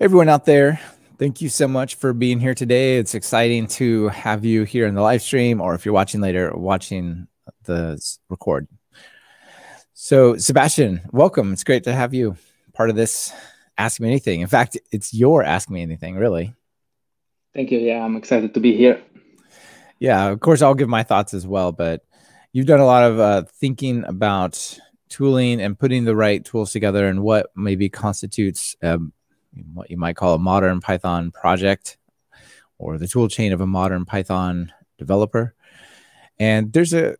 everyone out there, thank you so much for being here today. It's exciting to have you here in the live stream, or if you're watching later, watching the record. So, Sebastian, welcome. It's great to have you part of this Ask Me Anything. In fact, it's your Ask Me Anything, really. Thank you. Yeah, I'm excited to be here. Yeah, of course, I'll give my thoughts as well, but you've done a lot of uh, thinking about tooling and putting the right tools together and what maybe constitutes um, what you might call a modern Python project or the tool chain of a modern Python developer. And there's a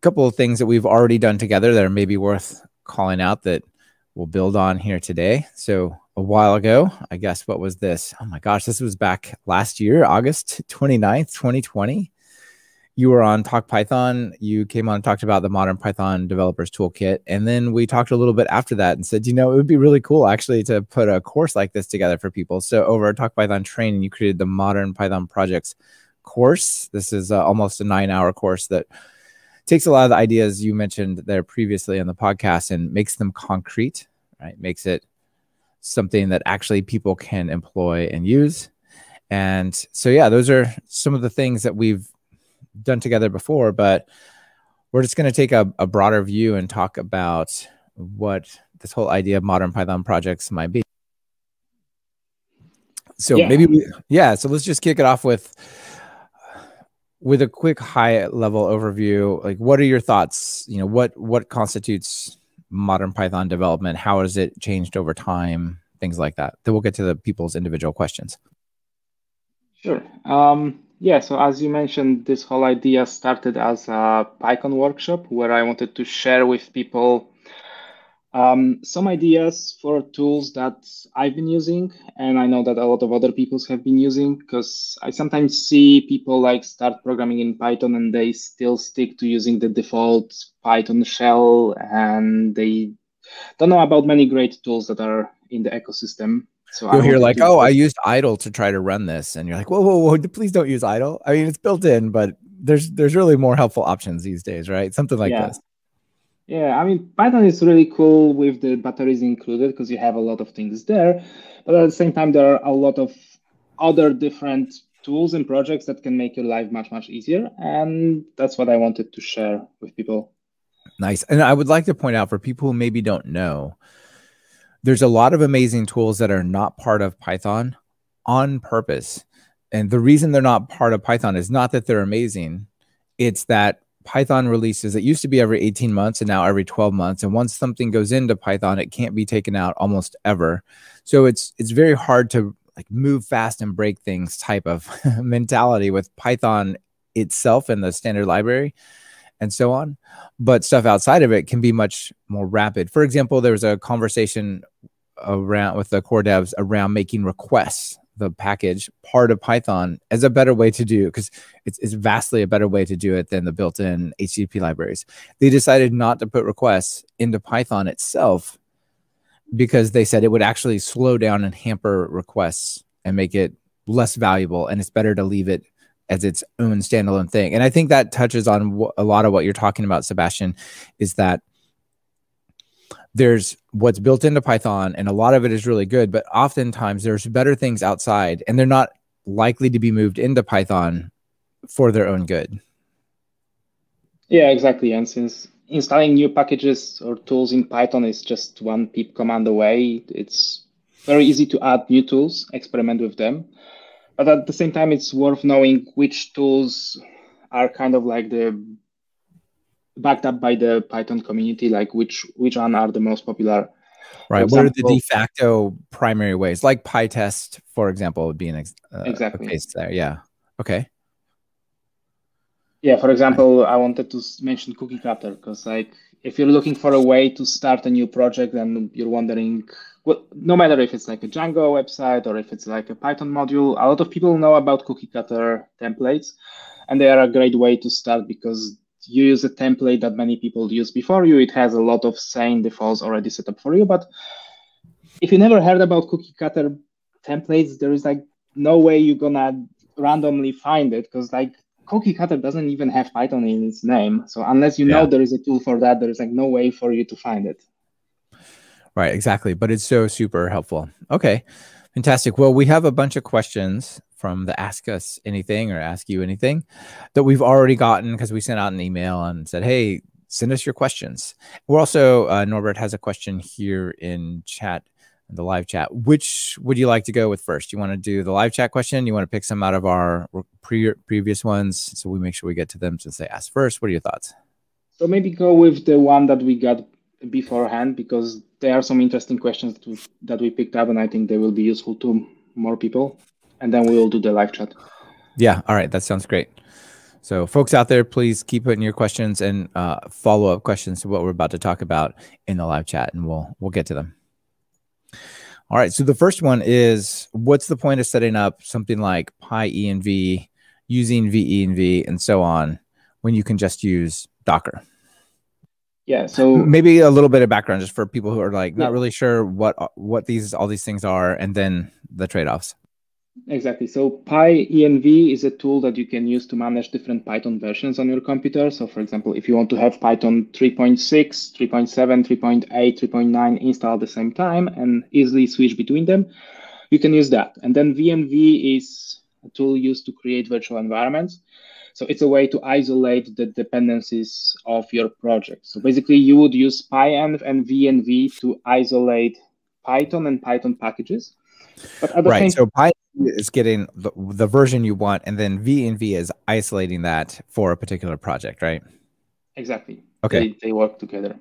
couple of things that we've already done together that are maybe worth calling out that we'll build on here today. So a while ago, I guess what was this? Oh my gosh, this was back last year, August 29th, 2020 you were on Talk Python. You came on and talked about the Modern Python Developers Toolkit. And then we talked a little bit after that and said, you know, it would be really cool actually to put a course like this together for people. So over Talk Python training, you created the Modern Python Projects course. This is uh, almost a nine hour course that takes a lot of the ideas you mentioned there previously on the podcast and makes them concrete, right? Makes it something that actually people can employ and use. And so, yeah, those are some of the things that we've done together before, but we're just going to take a, a broader view and talk about what this whole idea of modern Python projects might be. So yeah. maybe we, yeah. So let's just kick it off with with a quick high level overview. Like, what are your thoughts? You know, what what constitutes modern Python development? How has it changed over time? Things like that. Then we'll get to the people's individual questions. Sure. Um, yeah, so as you mentioned, this whole idea started as a PyCon workshop where I wanted to share with people um, some ideas for tools that I've been using, and I know that a lot of other people have been using because I sometimes see people like start programming in Python and they still stick to using the default Python shell and they don't know about many great tools that are in the ecosystem. So you'll hear like, "Oh, I used idle to try to run this," and you're like, "Whoa, whoa, whoa! Please don't use idle." I mean, it's built in, but there's there's really more helpful options these days, right? Something like yeah. this. Yeah, I mean, Python is really cool with the batteries included because you have a lot of things there, but at the same time, there are a lot of other different tools and projects that can make your life much much easier, and that's what I wanted to share with people. Nice, and I would like to point out for people who maybe don't know there's a lot of amazing tools that are not part of Python on purpose. And the reason they're not part of Python is not that they're amazing, it's that Python releases, it used to be every 18 months and now every 12 months. And once something goes into Python, it can't be taken out almost ever. So it's it's very hard to like move fast and break things type of mentality with Python itself and the standard library and so on. But stuff outside of it can be much more rapid. For example, there was a conversation around with the core devs around making requests the package part of Python as a better way to do because it's, it's vastly a better way to do it than the built-in HTTP libraries. They decided not to put requests into Python itself because they said it would actually slow down and hamper requests and make it less valuable and it's better to leave it as its own standalone thing. And I think that touches on a lot of what you're talking about, Sebastian, is that there's what's built into Python, and a lot of it is really good, but oftentimes there's better things outside, and they're not likely to be moved into Python for their own good. Yeah, exactly. And since installing new packages or tools in Python is just one pip command away, it's very easy to add new tools, experiment with them but at the same time it's worth knowing which tools are kind of like the backed up by the python community like which which one are the most popular. Right. Example, what are the de facto primary ways? Like pytest for example would be an ex- uh, exactly. case there. Yeah. Okay. Yeah for example i wanted to mention cookie cutter because like if you're looking for a way to start a new project and you're wondering well, no matter if it's like a Django website or if it's like a Python module, a lot of people know about cookie cutter templates, and they are a great way to start because you use a template that many people use before you. It has a lot of sane defaults already set up for you. But if you never heard about cookie cutter templates, there is like no way you're gonna randomly find it because like cookie cutter doesn't even have Python in its name. So unless you yeah. know there is a tool for that, there is like no way for you to find it. Right, exactly. But it's so super helpful. Okay, fantastic. Well, we have a bunch of questions from the Ask Us Anything or Ask You Anything that we've already gotten because we sent out an email and said, hey, send us your questions. We're also, uh, Norbert has a question here in chat, the live chat. Which would you like to go with first? You want to do the live chat question? You want to pick some out of our pre previous ones so we make sure we get to them since they asked first? What are your thoughts? So maybe go with the one that we got beforehand because there are some interesting questions that we, that we picked up and I think they will be useful to more people. And then we will do the live chat. Yeah. All right. That sounds great. So, folks out there, please keep putting your questions and uh, follow up questions to what we're about to talk about in the live chat, and we'll we'll get to them. All right. So the first one is, what's the point of setting up something like PyEnv, using VENV, and so on, when you can just use Docker? Yeah. So maybe a little bit of background just for people who are like not yeah. really sure what what these all these things are, and then the trade offs. Exactly. So PyEnv is a tool that you can use to manage different Python versions on your computer. So for example, if you want to have Python 3.6, 3.7, 3.8, 3.9 installed at the same time and easily switch between them, you can use that. And then VENV is a tool used to create virtual environments. So it's a way to isolate the dependencies of your project. So basically you would use PyEnv and VENV to isolate Python and Python packages. right. so Python is getting the, the version you want, and then VENV is isolating that for a particular project, right? Exactly. Okay. They, they work together.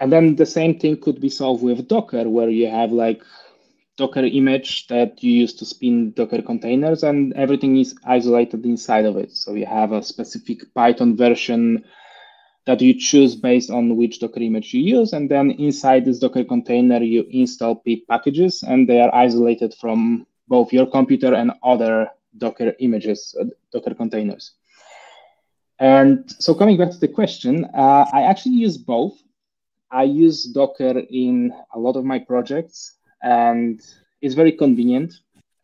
And then the same thing could be solved with Docker, where you have like Docker image that you use to spin Docker containers, and everything is isolated inside of it. So you have a specific Python version that you choose based on which Docker image you use. And then inside this Docker container, you install pip packages, and they are isolated from both your computer and other Docker images, uh, Docker containers. And so coming back to the question, uh, I actually use both. I use Docker in a lot of my projects, and it's very convenient.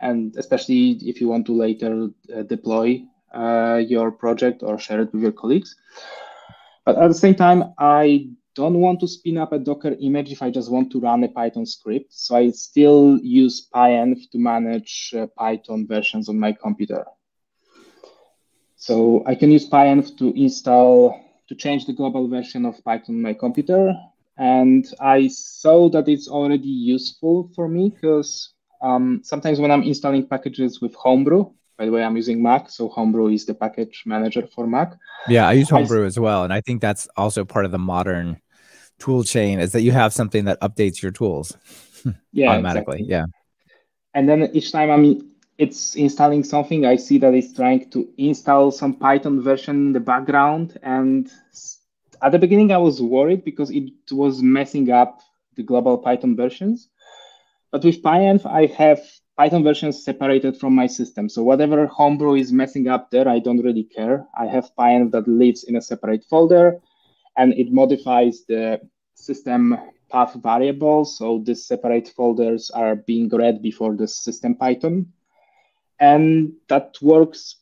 And especially if you want to later uh, deploy uh, your project or share it with your colleagues. But at the same time, I don't want to spin up a Docker image if I just want to run a Python script. So I still use PyEnv to manage uh, Python versions on my computer. So I can use PyEnv to install, to change the global version of Python on my computer. And I saw that it's already useful for me because um, sometimes when I'm installing packages with Homebrew, by the way, I'm using Mac, so Homebrew is the package manager for Mac. Yeah, I use Homebrew I, as well, and I think that's also part of the modern tool chain is that you have something that updates your tools yeah, automatically. Exactly. Yeah. And then each time I'm it's installing something, I see that it's trying to install some Python version in the background. And at the beginning, I was worried because it was messing up the global Python versions. But with PyEnv, I have Python versions separated from my system. So whatever Homebrew is messing up there, I don't really care. I have PyEnv that lives in a separate folder and it modifies the system path variable. So these separate folders are being read before the system Python. And that works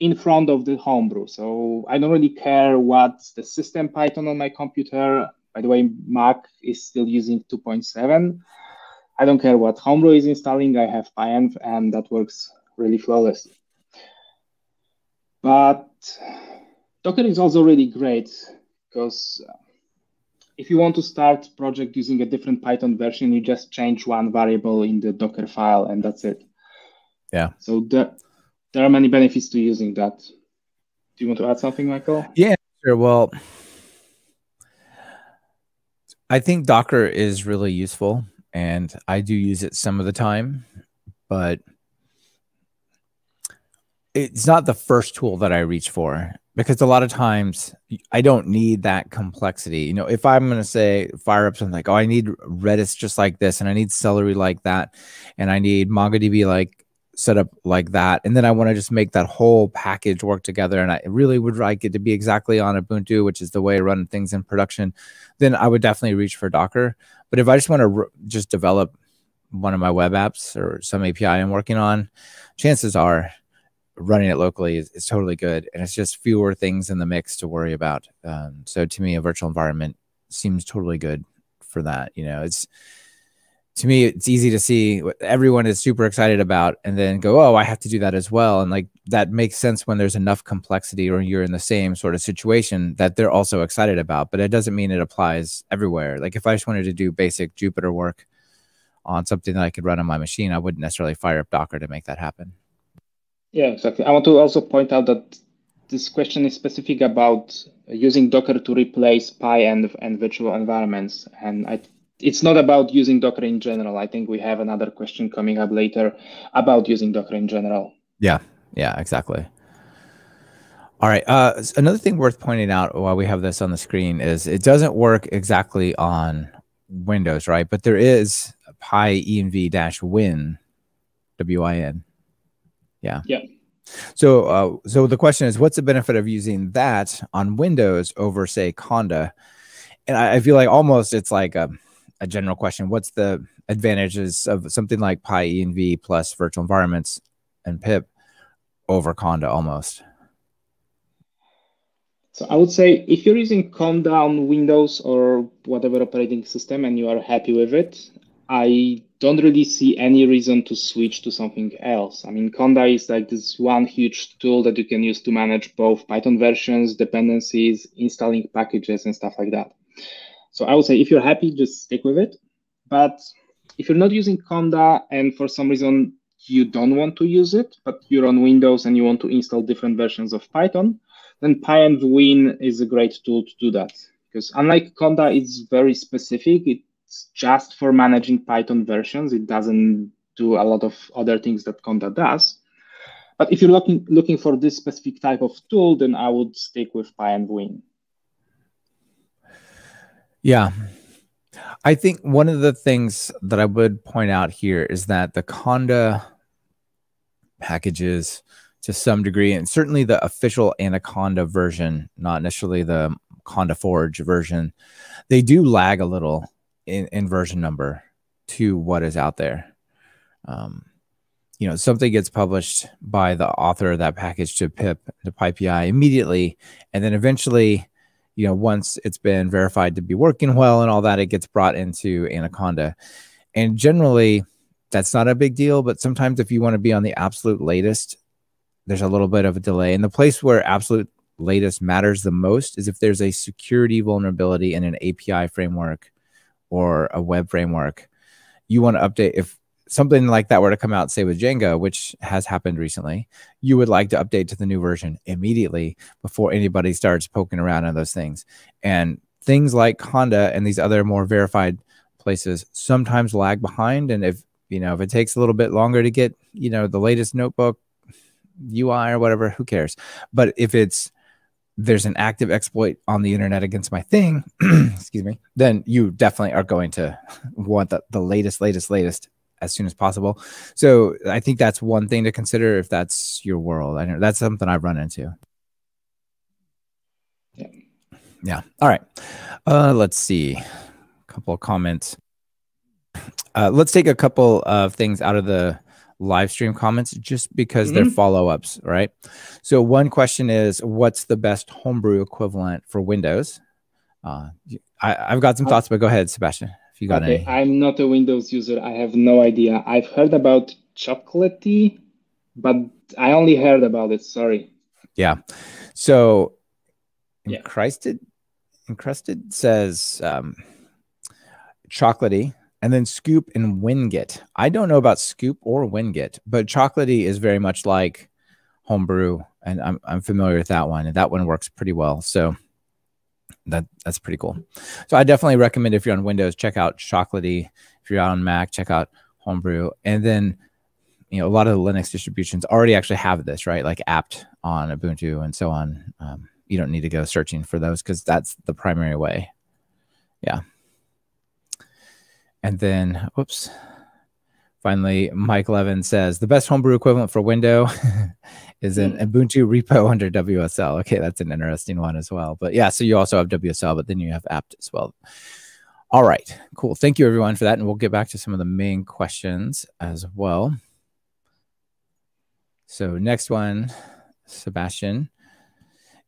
in front of the homebrew. So I don't really care what the system Python on my computer. By the way, Mac is still using 2.7. I don't care what homebrew is installing. I have PyEnv and that works really flawlessly. But Docker is also really great because uh, if you want to start project using a different Python version, you just change one variable in the Docker file and that's it. Yeah. So there, there are many benefits to using that. Do you want to add something, Michael? Yeah, sure. Well, I think Docker is really useful and I do use it some of the time, but it's not the first tool that I reach for because a lot of times I don't need that complexity. You know, if I'm going to say fire up something like, oh, I need Redis just like this, and I need Celery like that, and I need MongoDB like set up like that, and then I want to just make that whole package work together, and I really would like it to be exactly on Ubuntu, which is the way I run things in production, then I would definitely reach for Docker. But if I just want to just develop one of my web apps or some API I'm working on, chances are running it locally is, is, totally good and it's just fewer things in the mix to worry about um, so to me a virtual environment seems totally good for that. You know, it's to me, it's easy to see what everyone is super excited about and then go, oh, I have to do that as well. And like that makes sense when there's enough complexity or you're in the same sort of situation that they're also excited about. But it doesn't mean it applies everywhere. Like if I just wanted to do basic Jupyter work on something that I could run on my machine, I wouldn't necessarily fire up Docker to make that happen. Yeah, exactly. I want to also point out that this question is specific about using Docker to replace PyEnv, and virtual environments. And I it's not about using Docker in general. I think we have another question coming up later about using Docker in general. Yeah, yeah, exactly. All right. Uh, another thing worth pointing out while we have this on the screen is it doesn't work exactly on Windows, right? But there is PyEnv dash win, W I N. Yeah. Yeah. So, uh, so the question is, what's the benefit of using that on Windows over, say, Conda? And I, I feel like almost it's like a a general question. What's the advantages of something like PyEnv plus virtual environments and pip over Conda almost? So I would say if you're using Conda on Windows or whatever operating system and you are happy with it, I don't really see any reason to switch to something else. I mean, Conda is like this one huge tool that you can use to manage both Python versions, dependencies, installing packages, and stuff like that. So I would say if you're happy, just stick with it. But if you're not using Conda and for some reason you don't want to use it, but you're on Windows and you want to install different versions of Python, then pyenv-win is a great tool to do that. Because unlike Conda, it's very specific. It's just for managing Python versions. It doesn't do a lot of other things that Conda does. But if you're looking looking for this specific type of tool, then I would stick with pyenv-win. Yeah. I think one of the things that I would point out here is that the Conda packages to some degree, and certainly the official Anaconda version, not necessarily the Conda Forge version, they do lag a little in, in version number to what is out there. Um, you know, something gets published by the author of that package to pip to PyPI immediately, and then eventually you know, once it's been verified to be working well and all that, it gets brought into Anaconda. And generally, that's not a big deal. But sometimes if you want to be on the absolute latest, there's a little bit of a delay. And the place where absolute latest matters the most is if there's a security vulnerability in an API framework or a web framework. You want to update if something like that were to come out, say with Django, which has happened recently, you would like to update to the new version immediately before anybody starts poking around on those things. And things like Conda and these other more verified places sometimes lag behind. And if you know if it takes a little bit longer to get you know the latest notebook UI or whatever, who cares? But if it's there's an active exploit on the internet against my thing, excuse me, then you definitely are going to want the, the latest, latest, latest as soon as possible. So I think that's one thing to consider if that's your world. I know that's something I've run into. Yeah. Yeah. All right. Uh, let's see. A couple of comments. Uh, let's take a couple of things out of the live stream comments just because mm-hmm. they're follow ups, right? So, one question is What's the best homebrew equivalent for Windows? Uh, I, have got some thoughts, but go ahead, Sebastian you got okay, any. I'm not a Windows user. I have no idea. I've heard about Chocolatey, but I only heard about it. Sorry. Yeah. So encrusted, encrusted says um, chocolatey, and then Scoop and Winget. I don't know about Scoop or Winget, but chocolatey is very much like homebrew, and I'm I'm familiar with that one, and that one works pretty well. So that that's pretty cool. So I definitely recommend if you're on Windows, check out Chocolatey. If you're on Mac, check out Homebrew. And then, you know, a lot of the Linux distributions already actually have this, right? Like apt on Ubuntu and so on. Um, you don't need to go searching for those because that's the primary way. Yeah. And then, whoops. Finally, Mike Levin says the best homebrew equivalent for Window is an hmm. Ubuntu repo under WSL. Okay, that's an interesting one as well. But yeah, so you also have WSL, but then you have apt as well. All right, cool. Thank you everyone for that. And we'll get back to some of the main questions as well. So next one, Sebastian,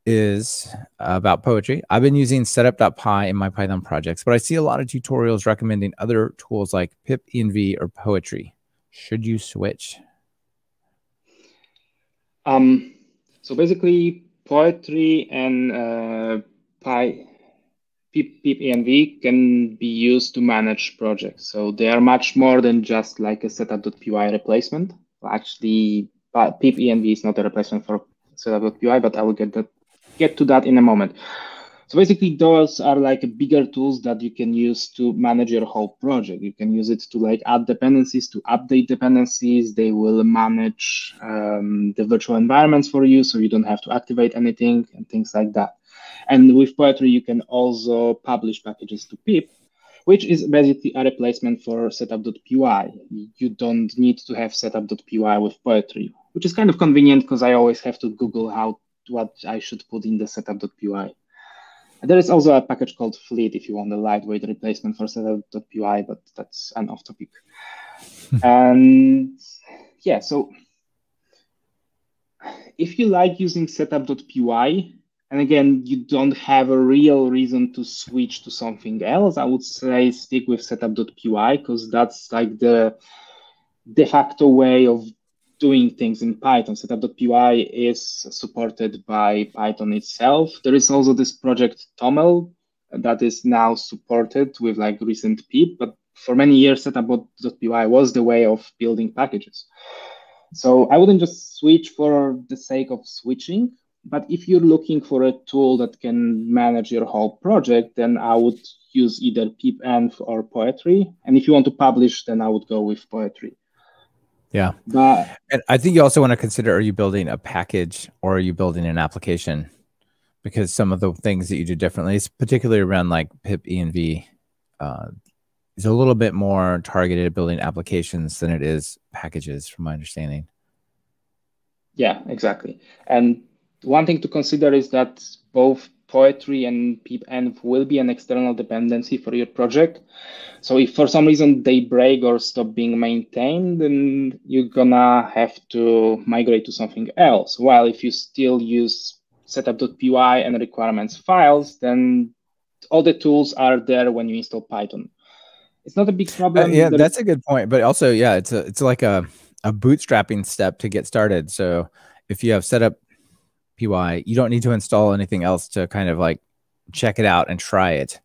is about poetry. I've been using setup.py in my Python projects, but I see a lot of tutorials recommending other tools like pip env or poetry. Should you switch? Um, so basically, poetry and uh, py, pip, pip env can be used to manage projects. So they are much more than just like a setup.py replacement. Actually, pip env is not a replacement for setup.py, but I will get that get to that in a moment. So basically, those are like bigger tools that you can use to manage your whole project. You can use it to like add dependencies, to update dependencies. They will manage um, the virtual environments for you, so you don't have to activate anything and things like that. And with Poetry, you can also publish packages to pip, which is basically a replacement for setup.py. You don't need to have setup.py with Poetry, which is kind of convenient because I always have to Google how what I should put in the setup.py. There is also a package called Flit if you want a lightweight replacement for setup.py, but that's an off topic. Hmm. and yeah, so if you like using setup.py, and again, you don't have a real reason to switch to something else, I would say stick with setup.py because that's like the de facto way of doing things in Python. Setup.py is supported by Python itself. There is also this project Toml that is now supported with like recent pip, but for many years, setup.py was the way of building packages. So I wouldn't just switch for the sake of switching. But if you're looking for a tool that can manage your whole project, then I would use either pipenv or Poetry. And if you want to publish, then I would go with Poetry. Yeah. But and I think you also want to consider are you building a package or are you building an application? Because some of the things that you do differently, particularly around like pip env, uh, is a little bit more targeted at building applications than it is packages, from my understanding. Yeah, exactly. And one thing to consider is that both poetry and pipenv will be an external dependency for your project. So if for some reason they break or stop being maintained, then you're gonna have to migrate to something else. While if you still use setup.py and requirements files, then all the tools are there when you install Python. It's not a big problem. Uh, yeah, that's a good point. But also, yeah, it's a it's like a a bootstrapping step to get started. So if you have setup PY, you don't need to install anything else to kind of like check it out and try it.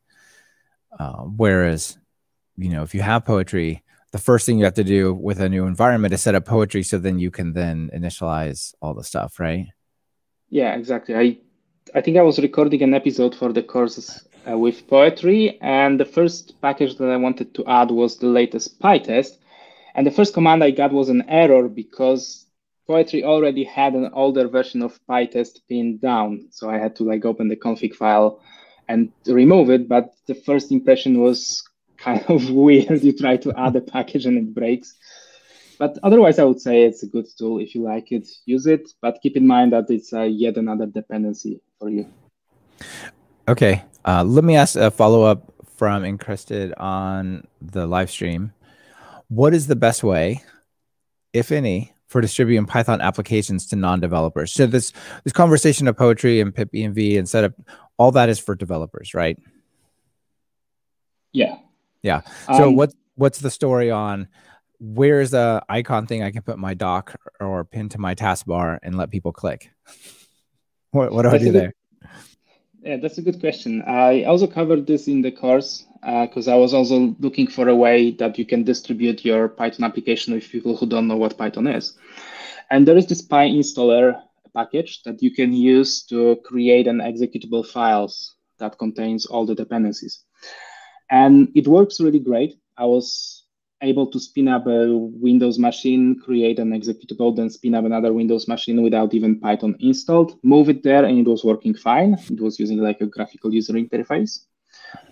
Uh, whereas, you know, if you have poetry, the first thing you have to do with a new environment is set up poetry so then you can then initialize all the stuff, right? Yeah, exactly. I I think I was recording an episode for the courses uh, with poetry, and the first package that I wanted to add was the latest PyTest. And the first command I got was an error because Poetry already had an older version of PyTest pinned down, so I had to like open the config file and remove it. But the first impression was kind of weird. you try to add a package and it breaks. But otherwise, I would say it's a good tool. If you like it, use it. But keep in mind that it's uh, yet another dependency for you. Okay. Uh, let me ask a follow up from Encrusted on the live stream. What is the best way, if any, for distributing Python applications to non-developers. So this this conversation of poetry and pip env and setup, all that is for developers, right? Yeah. Yeah. So um, what what's the story on where's the icon thing I can put my doc or pin to my taskbar and let people click? what what do I do there? Yeah, that's a good question. I also covered this in the course because uh, I was also looking for a way that you can distribute your Python application with people who don't know what Python is. And there is this PyInstaller package that you can use to create an executable files that contains all the dependencies. And it works really great. I was able to spin up a Windows machine, create an executable, then spin up another Windows machine without even Python installed, move it there, and it was working fine. It was using like a graphical user interface.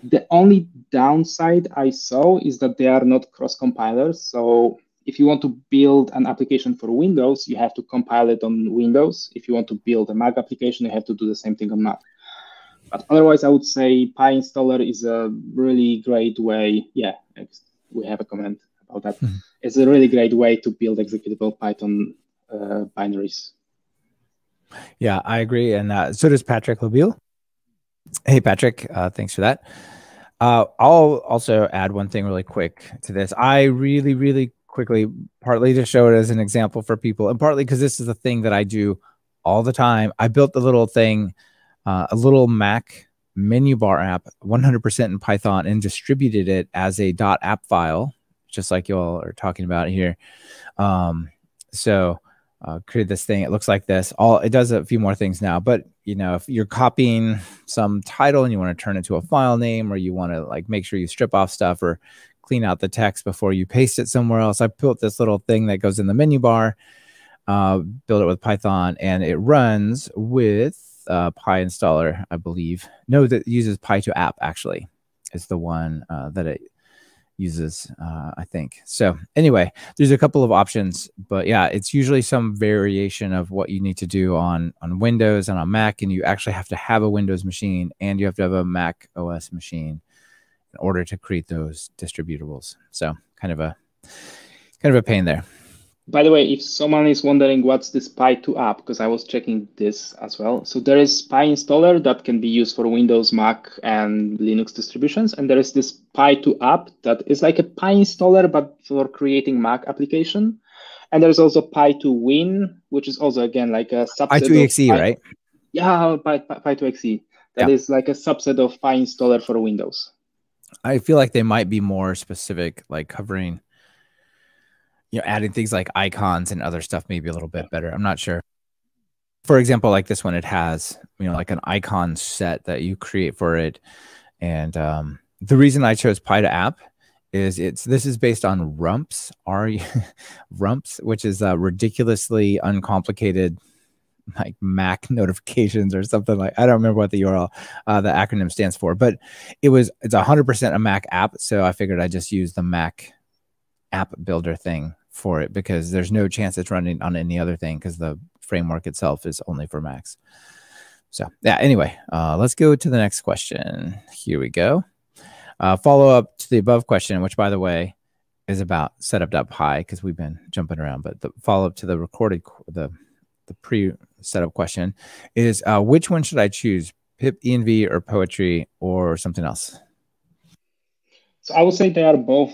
The only downside I saw is that they are not cross compilers. So if you want to build an application for Windows, you have to compile it on Windows. If you want to build a Mac application, you have to do the same thing on Mac. But otherwise, I would say PyInstaller is a really great way. Yeah, we have a comment about that. Mm-hmm. It's a really great way to build executable Python uh, binaries. Yeah, I agree, and uh, so does Patrick Labille. Hey, Patrick, uh, thanks for that. Uh, I'll also add one thing really quick to this. I really, really quickly, partly to show it as an example for people, and partly because this is a thing that I do all the time. I built the little thing, uh, a little Mac menu bar app, 100% in Python, and distributed it as a .app file, just like you all are talking about here. Um, so uh, create this thing. It looks like this. All it does a few more things now, but you know, if you're copying some title and you want to turn it to a file name, or you want to like make sure you strip off stuff or clean out the text before you paste it somewhere else, I built this little thing that goes in the menu bar. Uh, build it with Python, and it runs with uh, PyInstaller, I believe. No, that uses Py2App actually. Is the one uh, that it uses, uh, I think. So anyway, there's a couple of options, but yeah, it's usually some variation of what you need to do on on Windows and on Mac, and you actually have to have a Windows machine and you have to have a Mac OS machine in order to create those distributables. So kind of a kind of a pain there. By the way, if someone is wondering what's this Py2App, because I was checking this as well. So there is PyInstaller that can be used for Windows, Mac, and Linux distributions. And there is this Py2App that is like a PyInstaller, but for creating Mac application. And there's also Py2Win, which is also, again, like a subset of Py2exe, Py- right? Yeah, Py, Py2exe. That yeah. is like a subset of PyInstaller for Windows. I feel like they might be more specific, like covering you know, adding things like icons and other stuff maybe a little bit better. I'm not sure. For example, like this one, it has, you know, like an icon set that you create for it. And um, the reason I chose Py2App is it's this is based on rumps r rumps which is a ridiculously uncomplicated like mac notifications or something like i don't remember what the url uh, the acronym stands for but it was it's 100% a mac app so i figured i just use the mac app builder thing for it because there's no chance it's running on any other thing because the framework itself is only for Macs. So yeah, anyway, uh, let's go to the next question. Here we go. Uh, follow up to the above question, which by the way is about setup.py because we've been jumping around, but the follow up to the recorded, the, the pre setup question is uh, which one should I choose? Pip env or poetry or something else? So I would say they are both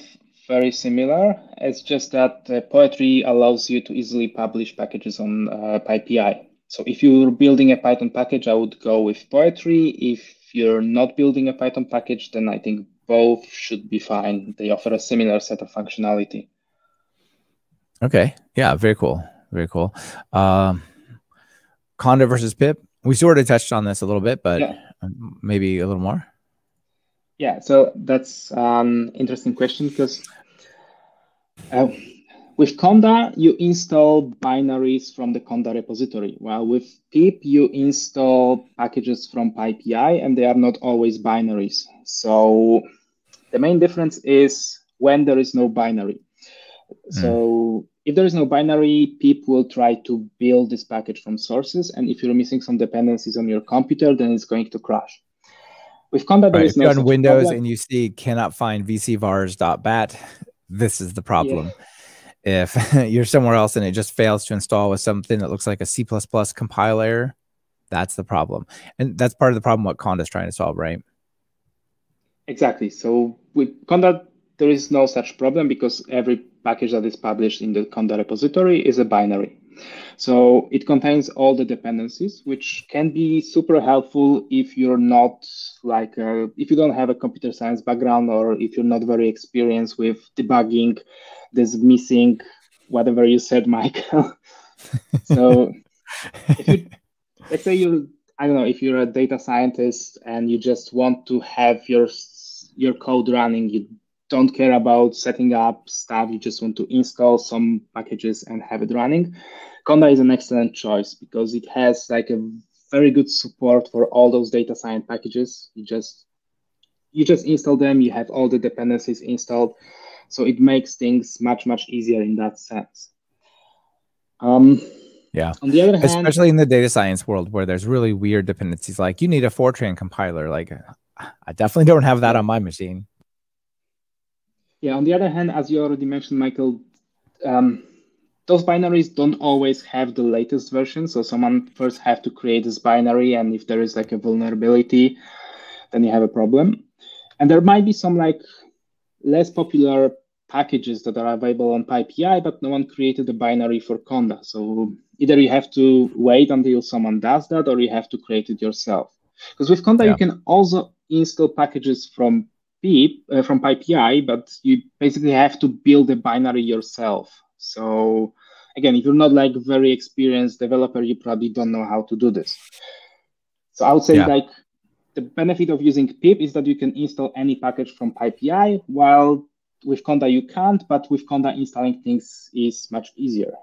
very similar. It's just that uh, Poetry allows you to easily publish packages on uh, PyPI. So if you're building a Python package, I would go with Poetry. If you're not building a Python package, then I think both should be fine. They offer a similar set of functionality. Okay. Yeah. Very cool. Very cool. Um, Conda versus Pip. We sort of touched on this a little bit, but yeah. maybe a little more. Yeah, so that's an interesting question because uh, with Conda, you install binaries from the Conda repository, while with pip, you install packages from PyPI, and they are not always binaries. So the main difference is when there is no binary. Mm. So if there is no binary, pip will try to build this package from sources, and if you're missing some dependencies on your computer, then it's going to crash. With Conda, there right. is no on Windows problem. and you see cannot find vcvars.bat, this is the problem. Yeah. If you're somewhere else and it just fails to install with something that looks like a C++ compiler, that's the problem. And that's part of the problem what Conda is trying to solve, right? Exactly. So with Conda, there is no such problem because every package that is published in the Conda repository is a binary. So it contains all the dependencies, which can be super helpful if you're not like, a, uh, if you don't have a computer science background or if you're not very experienced with debugging this missing, whatever you said, Michael. so if you, let's say you, I don't know, if you're a data scientist and you just want to have your your code running, you don't care about setting up stuff. You just want to install some packages and have it running. Conda is an excellent choice because it has like a very good support for all those data science packages. You just you just install them. You have all the dependencies installed, so it makes things much much easier in that sense. Um, yeah. On the other hand, especially in the data science world where there's really weird dependencies, like you need a Fortran compiler. Like, I definitely don't have that on my machine. Yeah, on the other hand, as you already mentioned, Michael, um, those binaries don't always have the latest version. So someone first have to create this binary, and if there is like a vulnerability, then you have a problem. And there might be some like less popular packages that are available on PyPI, but no one created a binary for Conda. So either you have to wait until someone does that, or you have to create it yourself. Because with Conda, yeah. you can also install packages from pip uh, from PyPI, but you basically have to build a binary yourself. So again, if you're not like very experienced developer, you probably don't know how to do this. So I would say yeah. like the benefit of using pip is that you can install any package from PyPI, while with Conda you can't, but with Conda installing things is much easier.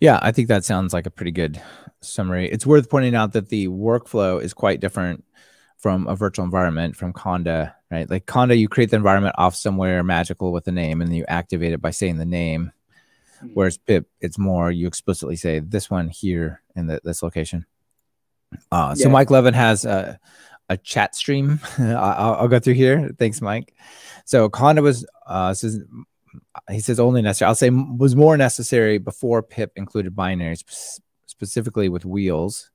Yeah, I think that sounds like a pretty good summary. It's worth pointing out that the workflow is quite different from a virtual environment from Conda, right? Like Conda, you create the environment off somewhere magical with a name and then you activate it by saying the name. Hmm. Whereas pip, it's more you explicitly say this one here in the, this location. Uh, so. Mike Levin has a, a chat stream. I'll, I'll, go through here. Thanks, Mike. So Conda was uh, says he says only necessary. I'll say was more necessary before pip included binaries, specifically with wheels.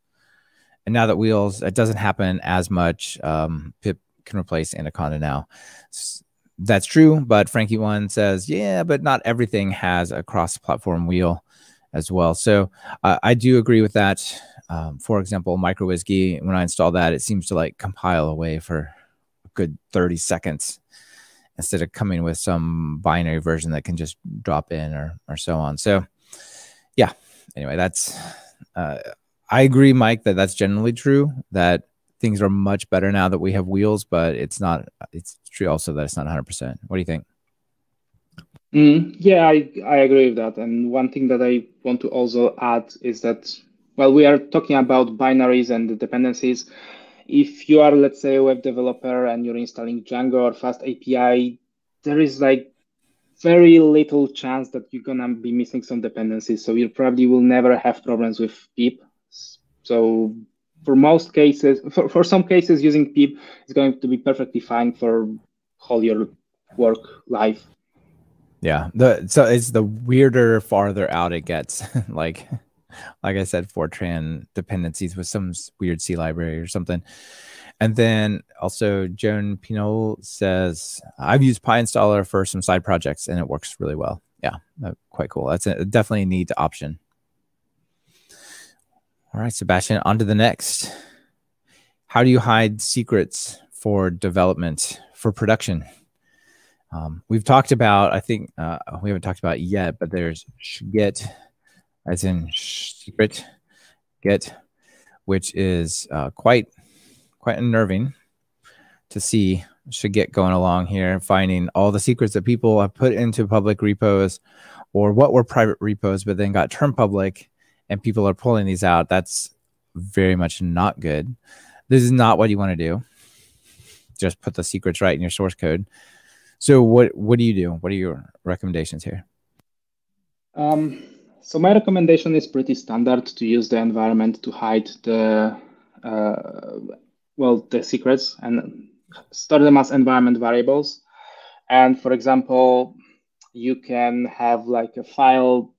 And now that wheels, it doesn't happen as much. Um, pip can replace Anaconda now. That's true, but Frankie One says, yeah, but not everything has a cross-platform wheel as well. So uh, I do agree with that. Um, for example, uWSGI when I install that, it seems to like compile away for a good 30 seconds instead of coming with some binary version that can just drop in or, or so on. So yeah, anyway, that's, uh, I agree, Mike, that that's generally true, that things are much better now that we have wheels, but it's not, it's true also that it's not 100%. What do you think? Mm, yeah, I, I agree with that. And one thing that I want to also add is that well, we are talking about binaries and dependencies. If you are, let's say, a web developer and you're installing Django or Fast API, there is like very little chance that you're gonna be missing some dependencies. So you probably will never have problems with pip. So for most cases, for, for some cases, using pip is going to be perfectly fine for all your work life. Yeah. The so it's the weirder farther out it gets. like like I said, Fortran dependencies with some weird C library or something. And then also Joan Pinot says, I've used PyInstaller for some side projects and it works really well. Yeah, uh, quite cool. That's a, definitely a neat option. All right, Sebastian, on to the next. How do you hide secrets for development, for production? Um, we've talked about, I think uh, we haven't talked about yet, but there's Git as in secret git, which is uh, quite quite unnerving to see shhgit going along here, finding all the secrets that people have put into public repos or what were private repos, but then got turned public and people are pulling these out. That's very much not good. This is not what you want to do. Just put the secrets right in your source code. So what what do you do? What are your recommendations here? Um, so my recommendation is pretty standard to use the environment to hide the uh, well the secrets and store them as environment variables. And for example, you can have like a file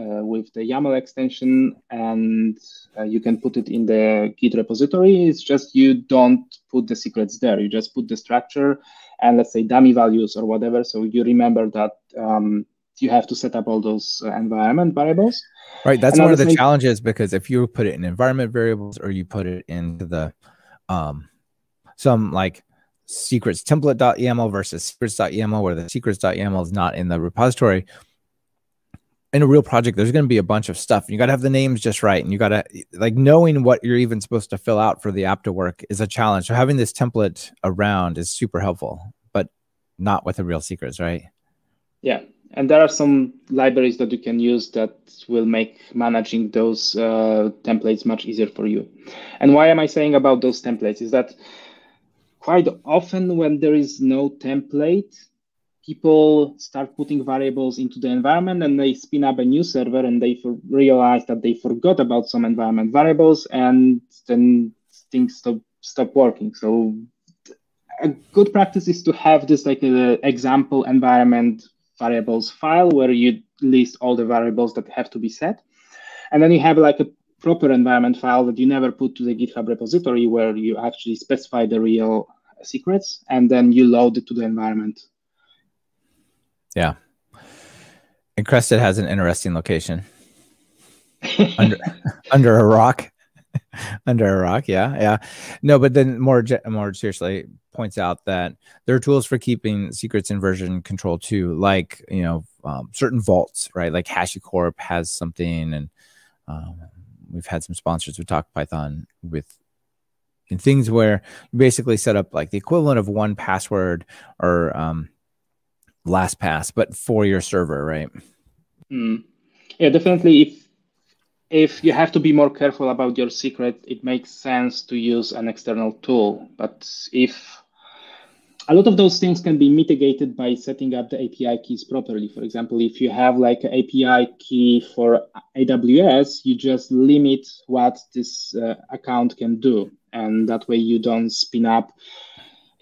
with the YAML extension and uh, you can put it in the Git repository. It's just you don't put the secrets there. You just put the structure and let's say dummy values or whatever. So you remember that um, you have to set up all those uh, environment variables. Right. That's one of the challenges because if you put it in environment variables or you put it into the um some like secrets template.yaml versus secrets.yaml where the secrets.yaml is not in the repository in a real project there's going to be a bunch of stuff you got to have the names just right and you got to like knowing what you're even supposed to fill out for the app to work is a challenge so having this template around is super helpful but not with the real secrets right yeah and there are some libraries that you can use that will make managing those uh, templates much easier for you. And why am I saying about those templates is that quite often when there is no template, people start putting variables into the environment and they spin up a new server and they realize that they forgot about some environment variables and then things stop, stop working. So a good practice is to have this like an example environment variables file where you list all the variables that have to be set. And then you have like a proper environment file that you never put to the GitHub repository where you actually specify the real secrets and then you load it to the environment. Yeah. Encrusted has an interesting location under under a rock. under a rock, yeah, yeah. No, but then more more seriously, points out that there are tools for keeping secrets in version control too, like you know um, certain vaults, right? Like HashiCorp has something, and um, we've had some sponsors who talk Python with in things where you basically set up like the equivalent of 1Password or um, LastPass, but for your server, right? Mm. Yeah, definitely. If if you have to be more careful about your secret, it makes sense to use an external tool. But if a lot of those things can be mitigated by setting up the API keys properly. For example, if you have like an API key for AWS, you just limit what this uh, account can do. And that way you don't spin up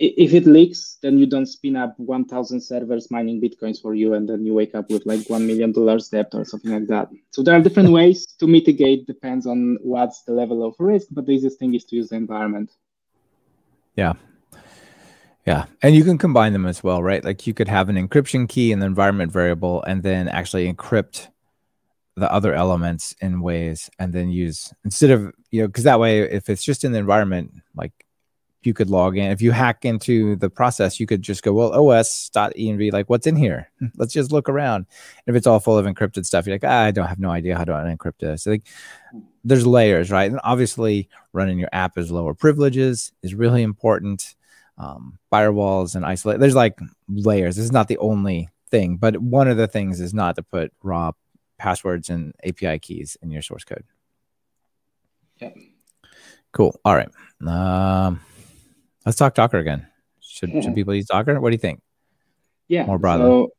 if it leaks, then you don't spin up 1,000 servers mining bitcoins for you, and then you wake up with like one million dollars debt or something like that. So there are different ways to mitigate. Depends on what's the level of risk, but the easiest thing is to use the environment. Yeah, yeah, and you can combine them as well, right? Like you could have an encryption key in the environment variable, and then actually encrypt the other elements in ways, and then use instead of you know because that way, if it's just in the environment, like you could log in. If you hack into the process, you could just go, well, os.env, like what's in here? Let's just look around. And if it's all full of encrypted stuff, you're like, ah, I don't have no idea how to unencrypt this. So like, there's layers, right? And obviously, running your app as lower privileges is really important. Um, firewalls and isolate. There's like layers. This is not the only thing, but one of the things is not to put raw passwords and API keys in your source code. Yeah. Cool. All right. Um, Let's talk Docker again. Should should hmm. people use Docker? What do you think? Yeah, more broadly. So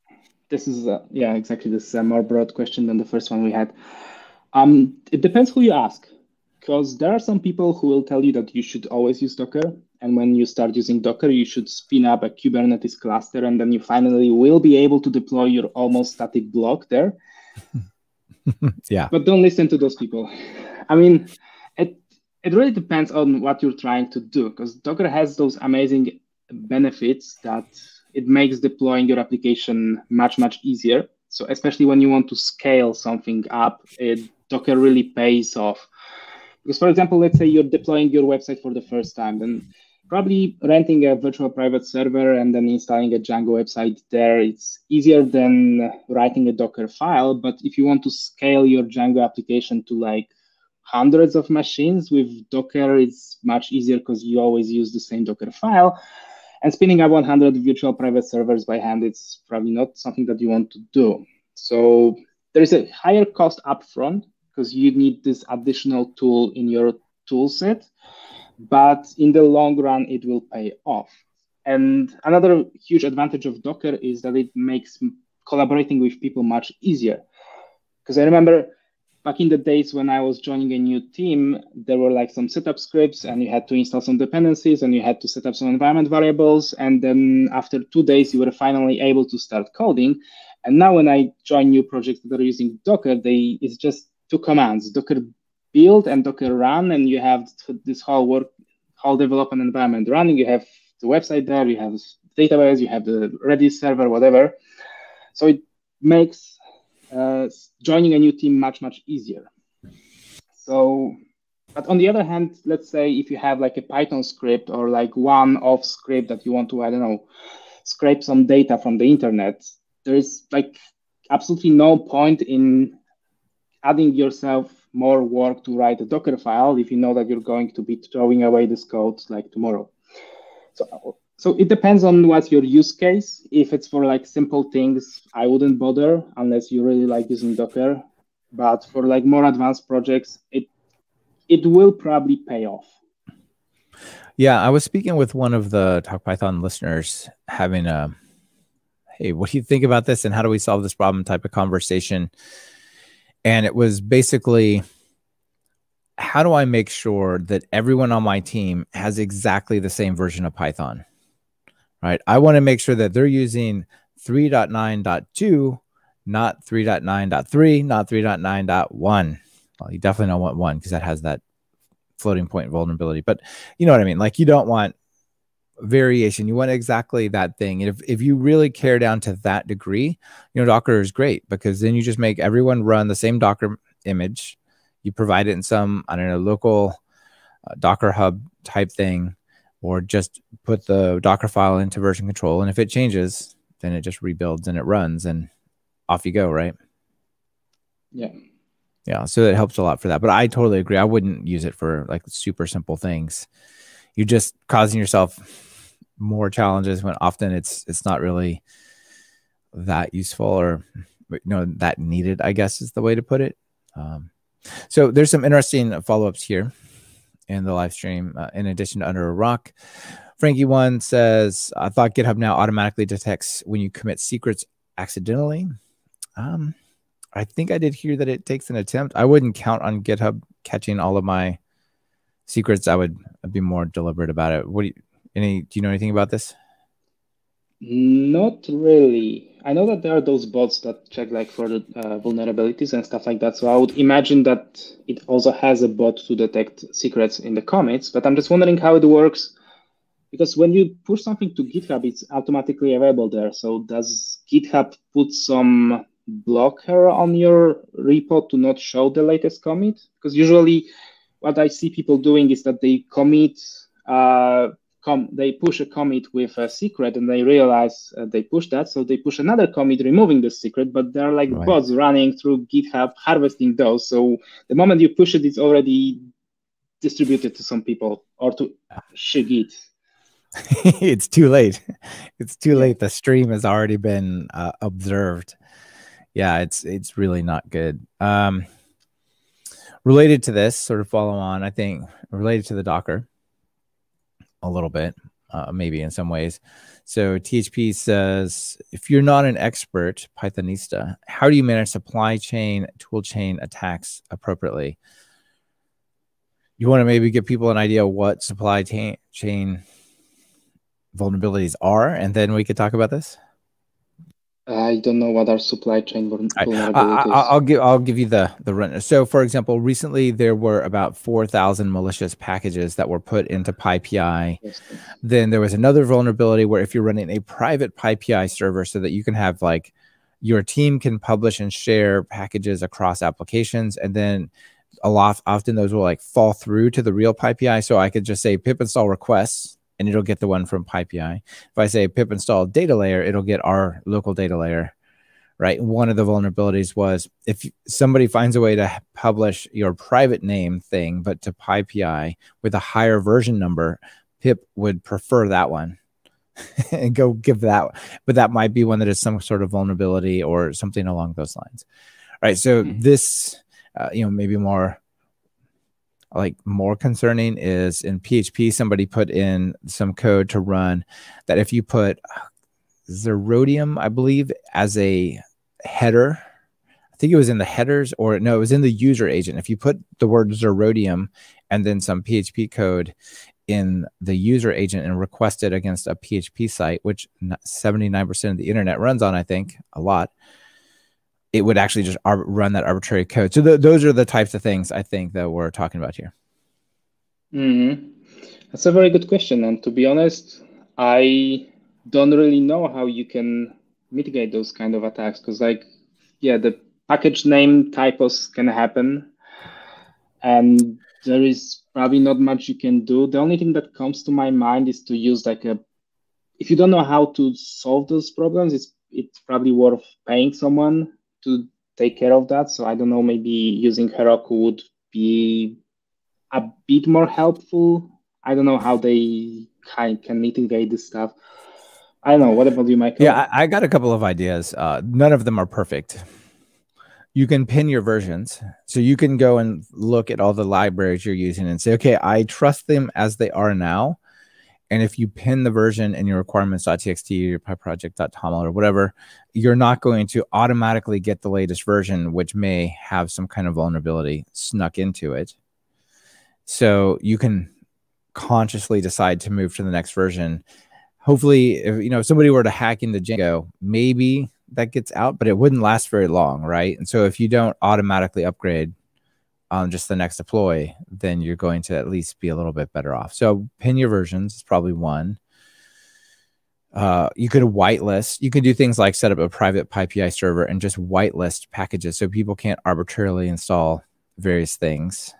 this is uh, yeah exactly this is a more broad question than the first one we had. Um, it depends who you ask, because there are some people who will tell you that you should always use Docker, and when you start using Docker, you should spin up a Kubernetes cluster, and then you finally will be able to deploy your almost static block there. yeah. But don't listen to those people. I mean, it really depends on what you're trying to do because Docker has those amazing benefits that it makes deploying your application much, much easier. So especially when you want to scale something up, it, Docker really pays off. Because for example, let's say you're deploying your website for the first time, then probably renting a virtual private server and then installing a Django website there, it's easier than writing a Docker file. But if you want to scale your Django application to like hundreds of machines. With Docker, it's much easier because you always use the same Docker file. And spinning up 100 virtual private servers by hand, it's probably not something that you want to do. So there is a higher cost upfront because you need this additional tool in your tool set. But in the long run, it will pay off. And another huge advantage of Docker is that it makes collaborating with people much easier. Because I remember back in the days when I was joining a new team, there were like some setup scripts and you had to install some dependencies and you had to set up some environment variables. And then after two days, you were finally able to start coding. And now when I join new projects that are using Docker, they it's just two commands, Docker build and Docker run. And you have this whole work, whole development environment running. You have the website there, you have database, you have the Redis server, whatever. So it makes uh, joining a new team much, much easier. So, but on the other hand, let's say if you have like a Python script or like one off script that you want to, I don't know, scrape some data from the internet, there is like absolutely no point in adding yourself more work to write a Docker file if you know that you're going to be throwing away this code like tomorrow. So so it depends on what's your use case. If it's for like simple things, I wouldn't bother unless you really like using Docker. But for like more advanced projects, it it will probably pay off. Yeah, I was speaking with one of the Talk Python listeners, having a hey, what do you think about this and how do we solve this problem type of conversation. And it was basically how do I make sure that everyone on my team has exactly the same version of Python? Right? I want to make sure that they're using 3.9.2 not 3.9.3, not 3.9.1. Well, you definitely don't want one because that has that floating point vulnerability. But you know what I mean? Like you don't want variation. You want exactly that thing. And if, if you really care down to that degree, you know, Docker is great because then you just make everyone run the same Docker image. You provide it in some, I don't know, local uh, Docker hub type thing, or just put the Docker file into version control. And if it changes, then it just rebuilds and it runs and off you go, right? Yeah. Yeah. So it helps a lot for that. But I totally agree. I wouldn't use it for like super simple things. You're just causing yourself more challenges when often it's it's not really that useful or you know that needed, I guess is the way to put it. Um, so there's some interesting follow-ups here in the live stream. Uh, in addition to Under a Rock, Frankie one says, "I thought GitHub now automatically detects when you commit secrets accidentally." Um, I think I did hear that it takes an attempt. I wouldn't count on GitHub catching all of my secrets. I would be more deliberate about it. What do you, any, do you know anything about this? Not really. I know that there are those bots that check like for the uh, vulnerabilities and stuff like that. So I would imagine that it also has a bot to detect secrets in the commits. But I'm just wondering how it works because when you push something to GitHub, it's automatically available there. So does GitHub put some blocker on your repo to not show the latest commit? Because usually what I see people doing is that they commit, uh, com- they push a commit with a secret and they realize uh, they push that. So they push another commit removing the secret, but there are like right. bots running through GitHub harvesting those. So the moment you push it, it's already distributed to some people or to shhgit. it's too late. It's too late. The stream has already been uh, observed yeah, it's it's really not good. Um, related to this, sort of follow on, I think related to the Docker a little bit, uh, maybe in some ways. So THP says, if you're not an expert Pythonista, how do you manage supply chain tool chain attacks appropriately? You want to maybe give people an idea what supply chain vulnerabilities are, and then we could talk about this. I don't know what our supply chain vulnerabilities. I, will give I'll give you the the run. So, for example, recently there were about four thousand malicious packages that were put into PyPI. Yes. Then there was another vulnerability where if you're running a private PyPI server, so that you can have like your team can publish and share packages across applications, and then a lot often those will like fall through to the real PyPI. So I could just say pip install requests and it'll get the one from PyPI. If I say pip install data layer, it'll get our local data layer, right? One of the vulnerabilities was if somebody finds a way to publish your private name thing, but to PyPI with a higher version number, pip would prefer that one and go give that. But that might be one that is some sort of vulnerability or something along those lines. All right. So mm-hmm. this, uh, you know, maybe more like more concerning is in PHP, somebody put in some code to run that if you put uh, Zerodium, I believe, as a header, I think it was in the headers or no, it was in the user agent. If you put the word Zerodium and then some PHP code in the user agent and request it against a PHP site, which 79% of the internet runs on, I think, a lot it would actually just run that arbitrary code. So th- those are the types of things I think that we're talking about here. Mm-hmm. That's a very good question. And to be honest, I don't really know how you can mitigate those kind of attacks because, like, yeah, the package name typos can happen, and there is probably not much you can do. The only thing that comes to my mind is to use like a. If you don't know how to solve those problems, it's it's probably worth paying someone to take care of that. So I don't know, maybe using Heroku would be a bit more helpful. I don't know how they can, can mitigate this stuff. I don't know. What about you, Michael? Yeah, I, I got a couple of ideas. Uh, none of them are perfect. You can pin your versions. So you can go and look at all the libraries you're using and say, okay, I trust them as they are now. And if you pin the version in your requirements.txt or your pyproject.toml or whatever, you're not going to automatically get the latest version, which may have some kind of vulnerability snuck into it. So you can consciously decide to move to the next version. Hopefully, if you know if somebody were to hack into Django, maybe that gets out, but it wouldn't last very long, right? And so if you don't automatically upgrade on just the next deploy, then you're going to at least be a little bit better off. So pin your versions is probably one. Uh, you could whitelist. You could do things like set up a private PyPI server and just whitelist packages so people can't arbitrarily install various things,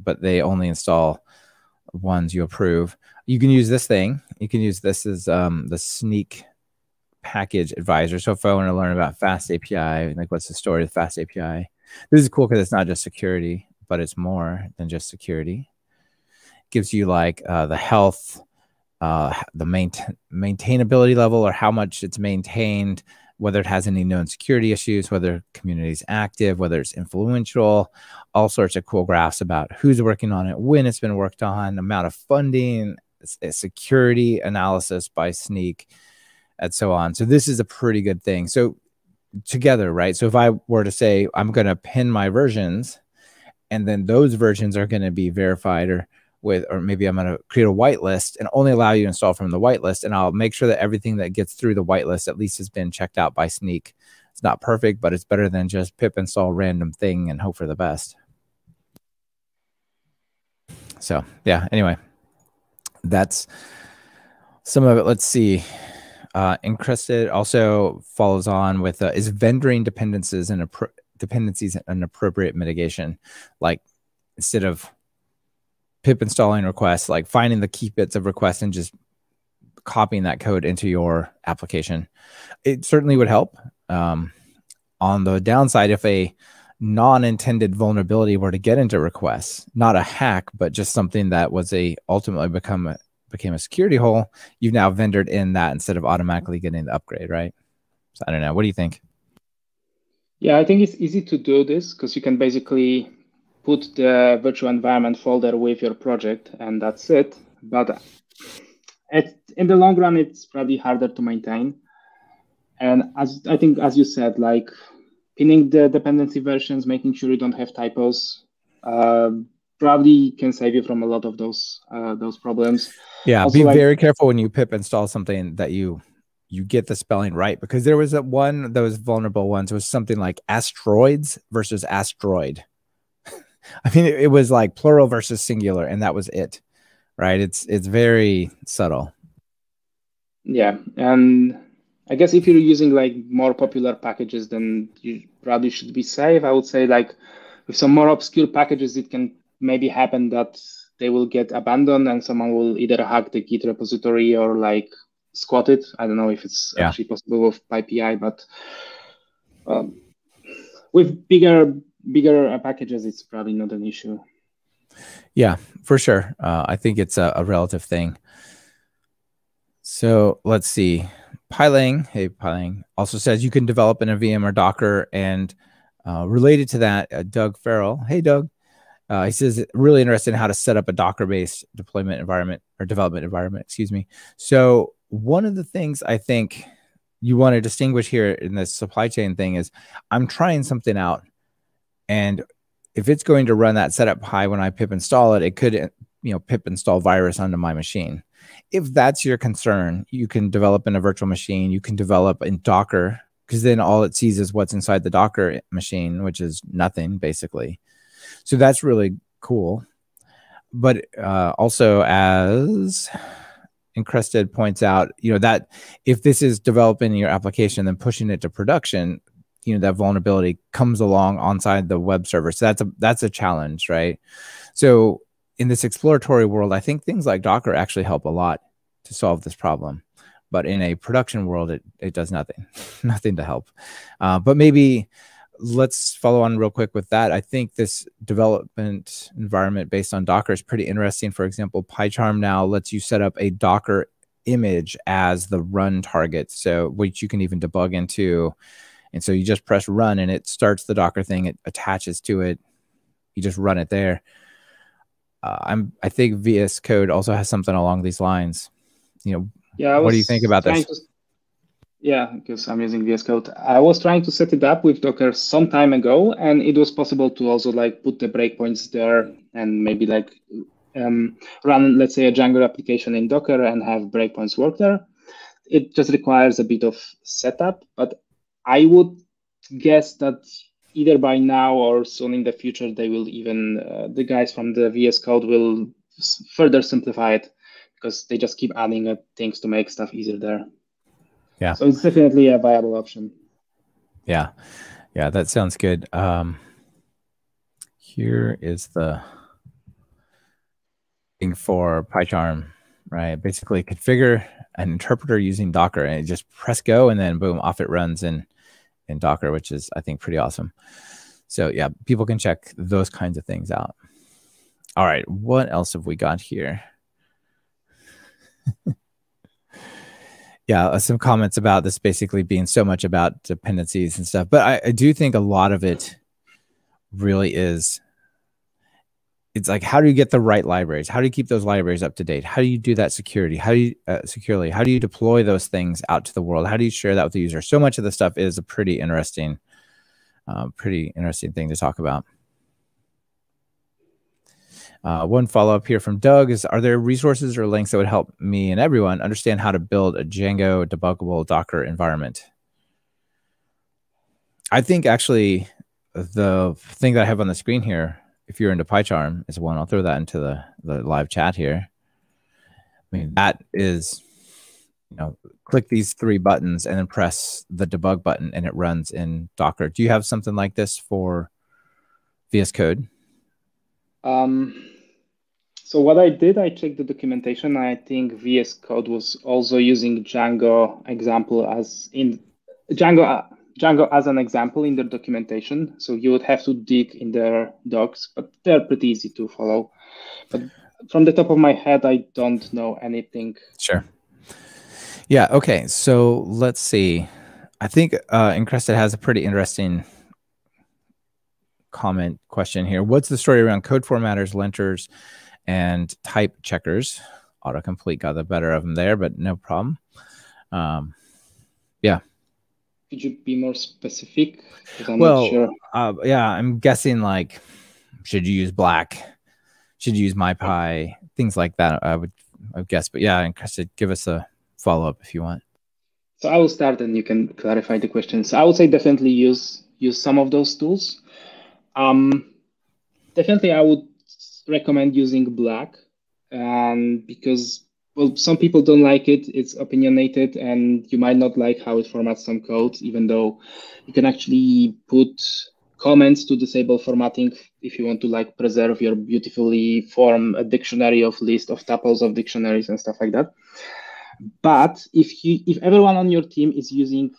but they only install ones you approve. You can use this thing. You can use this as um, the Snyk package advisor. So if I want to learn about Fast API, like what's the story of Fast API, this is cool because it's not just security, but it's more than just security. It gives you like uh, the health, uh, the maintain maintainability level, or how much it's maintained, whether it has any known security issues, whether community is active, whether it's influential, all sorts of cool graphs about who's working on it, when it's been worked on, amount of funding, security analysis by Snyk, and so on. So this is a pretty good thing. So together, right? So if I were to say I'm going to pin my versions, and then those versions are going to be verified or with, or maybe I'm going to create a whitelist and only allow you to install from the whitelist, and I'll make sure that everything that gets through the whitelist at least has been checked out by Snyk. It's not perfect, but it's better than just pip install random thing and hope for the best. So yeah. Anyway, that's some of it. Let's see. Uh, Encrusted also follows on with uh, is vendoring dependencies and dependencies and appropriate mitigation? Like instead of pip installing requests, like finding the key bits of requests and just copying that code into your application. It certainly would help. Um, on the downside, if a non-intended vulnerability were to get into requests, not a hack, but just something that was a ultimately become a, became a security hole, you've now vendored in that instead of automatically getting the upgrade, right? So I don't know. What do you think? Yeah, I think it's easy to do this because you can basically put the virtual environment folder with your project and that's it. But it, in the long run, it's probably harder to maintain. And as I think, as you said, like pinning the dependency versions, making sure you don't have typos, uh, probably can save you from a lot of those uh, those problems. Yeah, also, be like, very careful when you pip install something that you you get the spelling right because there was a one those vulnerable ones was something like asteroids versus asteroid. I mean, it, it was like plural versus singular, and that was it. Right? It's it's very subtle. Yeah, and I guess if you're using like more popular packages, then you probably should be safe. I would say like with some more obscure packages, it can maybe happen that they will get abandoned and someone will either hack the Git repository or like squat it. I don't know if it's yeah. actually possible with PyPI, but um, with bigger bigger packages, it's probably not an issue. Yeah, for sure. Uh, I think it's a, a relative thing. So let's see. Piling, hey Piling also says you can develop in a VM or Docker. And uh, related to that, uh, Doug Farrell, hey Doug, uh, he says really interested in how to set up a Docker-based deployment environment or development environment. Excuse me. So one of the things I think you want to distinguish here in this supply chain thing is I'm trying something out, and if it's going to run that setup.py when I pip install it, it could you know pip install virus onto my machine if that's your concern, you can develop in a virtual machine. You can develop in Docker because then all it sees is what's inside the Docker machine, which is nothing basically. So that's really cool. But uh, also, as Encrusted points out, you know that if this is developing your application, then pushing it to production, you know that vulnerability comes along onside the web server. So that's a that's a challenge, right? So in this exploratory world, I think things like Docker actually help a lot to solve this problem. But in a production world, it, it does nothing, nothing to help. Uh, but maybe let's follow on real quick with that. I think this development environment based on Docker is pretty interesting. For example, PyCharm now lets you set up a Docker image as the run target, so which you can even debug into. And so you just press run and it starts the Docker thing, it attaches to it. You just run it there uh, I'm I think VS Code also has something along these lines. You know, yeah. What do you think about this? Yeah, because I'm using VS Code. I was trying to set it up with Docker some time ago, and it was possible to also like put the breakpoints there and maybe like um, run, let's say, a Django application in Docker and have breakpoints work there. It just requires a bit of setup, but I would guess that either by now or soon in the future, they will even uh, the guys from the VS Code will further simplify it because they just keep adding uh, things to make stuff easier there. Yeah. So it's definitely a viable option. Yeah. Yeah, that sounds good. Um, here is the thing for PyCharm, right? Basically configure an interpreter using Docker and just press go and then boom, off it runs in, in Docker, which is, I think, pretty awesome. So yeah, people can check those kinds of things out. All right, what else have we got here? yeah, uh, some comments about this basically being so much about dependencies and stuff. But I, I do think a lot of it really is it's like how do you get the right libraries? How do you keep those libraries up to date? How do you do that security? How do you uh, securely how do you deploy those things out to the world? How do you share that with the user? So much of the stuff is a pretty interesting uh, pretty interesting thing to talk about uh, one follow up here from Doug is Are there resources or links that would help me and everyone understand how to build a Django debuggable Docker environment? I think actually the thing that I have on the screen here, if you're into PyCharm, is one. I'll throw that into the, the live chat here. I mean, that is, you know, click these three buttons and then press the debug button and it runs in Docker. Do you have something like this for VS Code? Um, so what I did, I checked the documentation. I think VS Code was also using Django example as in Django uh, Django as an example in their documentation. So you would have to dig in their docs, but they're pretty easy to follow. But from the top of my head, I don't know anything. Sure. Yeah. Okay. So let's see. I think uh, Encrusted has a pretty interesting comment question here. What's the story around code formatters, linters, and type checkers. Autocomplete got the better of them there, but no problem. Um, yeah. Could you be more specific? well, sure. uh, yeah, I'm guessing like, should you use black? Should you use MyPy? Things like that. I would, I would guess. But yeah, and Chris, give us a follow up if you want. So I will start, and you can clarify the questions. I would say definitely use use some of those tools. Um, definitely, I would recommend using black and because well some people don't like it it's opinionated and you might not like how it formats some code even though you can actually put comments to disable formatting if you want to like preserve your beautifully form a dictionary of list of tuples of dictionaries and stuff like that. But if you if everyone on your team is using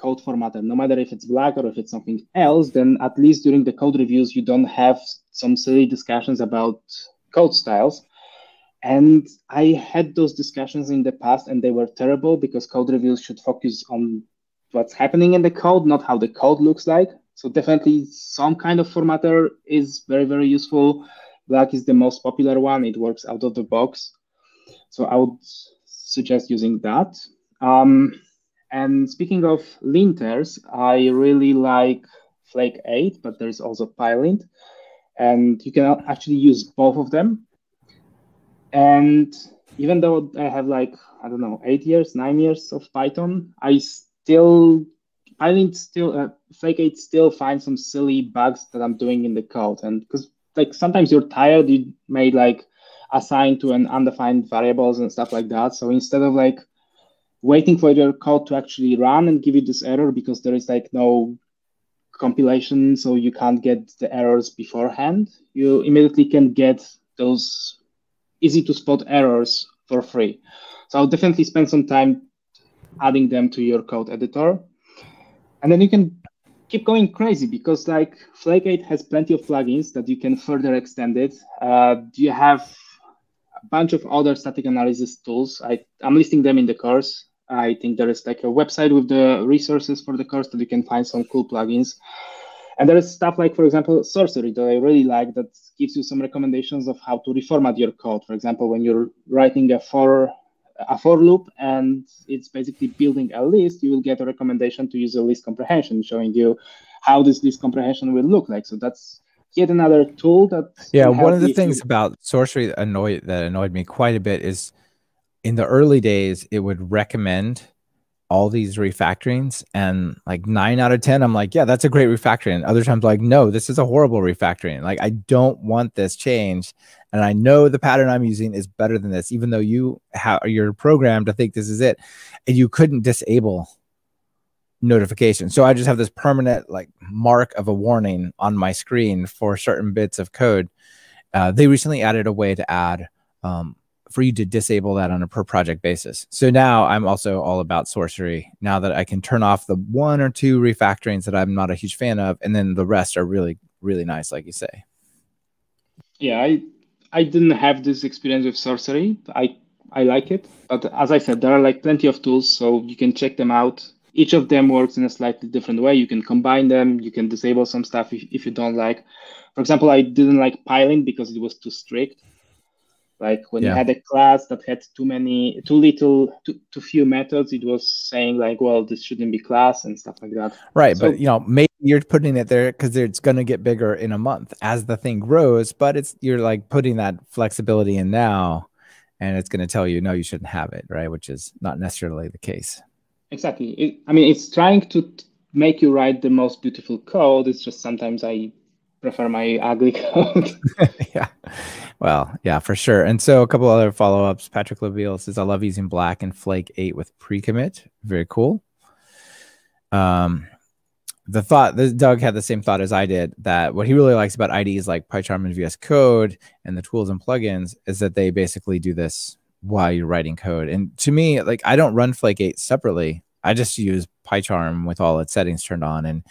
code formatter, no matter if it's black or if it's something else, then at least during the code reviews, you don't have some silly discussions about code styles. And I had those discussions in the past and they were terrible because code reviews should focus on what's happening in the code, not how the code looks like. So definitely some kind of formatter is very, very useful. Black is the most popular one. It works out of the box. So I would suggest using that. Um, and speaking of linters, I really like Flake 8, but there's also PyLint. And you can actually use both of them. And even though I have like, I don't know, eight years, nine years of Python, I still, PyLint still, uh, Flake 8 still finds some silly bugs that I'm doing in the code. And because like sometimes you're tired, you may like assign to an undefined variables and stuff like that. So instead of like waiting for your code to actually run and give you this error because there is like no compilation, so you can't get the errors beforehand. You immediately can get those easy to spot errors for free. So I'll definitely spend some time adding them to your code editor. And then you can keep going crazy because Flake 8 has plenty of plugins that you can further extend it. Uh, you have a bunch of other static analysis tools. I, I'm listing them in the course. I think there is like a website with the resources for the course that you can find some cool plugins. And there is stuff like, for example, Sourcery that I really like that gives you some recommendations of how to reformat your code. For example, when you're writing a for a for loop and it's basically building a list, you will get a recommendation to use a list comprehension, showing you how this list comprehension will look like. So that's yet another tool that. Yeah, one of the things about Sourcery that annoyed that annoyed me quite a bit is in the early days, it would recommend all these refactorings and like nine out of 10, I'm like, yeah, that's a great refactoring. Other times, like, no, this is a horrible refactoring. Like, I don't want this change. And I know the pattern I'm using is better than this, even though you have you're programmed to think this is it. And you couldn't disable notification. So I just have this permanent like mark of a warning on my screen for certain bits of code. Uh, they recently added a way to add um, for you to disable that on a per project basis. So now I'm also all about sourcery now that I can turn off the one or two refactorings that I'm not a huge fan of, and then the rest are really, really nice, like you say. Yeah, I I didn't have this experience with sourcery. I I like it, but as I said, there are like plenty of tools, so you can check them out. Each of them works in a slightly different way. You can combine them. You can disable some stuff if, if you don't like. For example, I didn't like Pylint because it was too strict. Like when yeah. you had a class that had too many, too little, too, too few methods, it was saying like, well, this shouldn't be class and stuff like that. Right, so, but you know, maybe you're putting it there because it's going to get bigger in a month as the thing grows. But it's you're like putting that flexibility in now, and it's going to tell you no, you shouldn't have it, right? Which is not necessarily the case. Exactly. It, I mean, it's trying to make you write the most beautiful code. It's just sometimes I prefer my ugly code. yeah. Well, yeah, for sure. And so a couple other follow ups. Patrick Laville says, I love using black and flake eight with pre commit. Very cool. Um, the thought that Doug had the same thought as I did that what he really likes about IDEs like PyCharm and VS Code and the tools and plugins is that they basically do this while you're writing code. And to me, like I don't run Flake 8 separately. I just use PyCharm with all its settings turned on and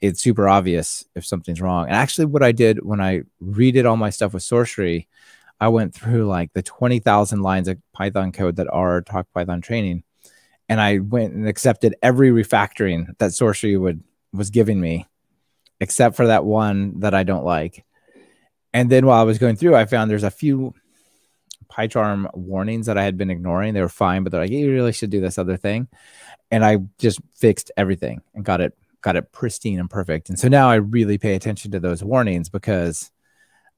it's super obvious if something's wrong. And actually, what I did when I redid all my stuff with Sourcery, I went through like the 20,000 lines of Python code that are Talk Python training. And I went and accepted every refactoring that Sourcery would was giving me, except for that one that I don't like. And then while I was going through, I found there's a few PyCharm warnings that I had been ignoring. They were fine, but they're like, you really should do this other thing. And I just fixed everything and got it got it pristine and perfect. And so now I really pay attention to those warnings because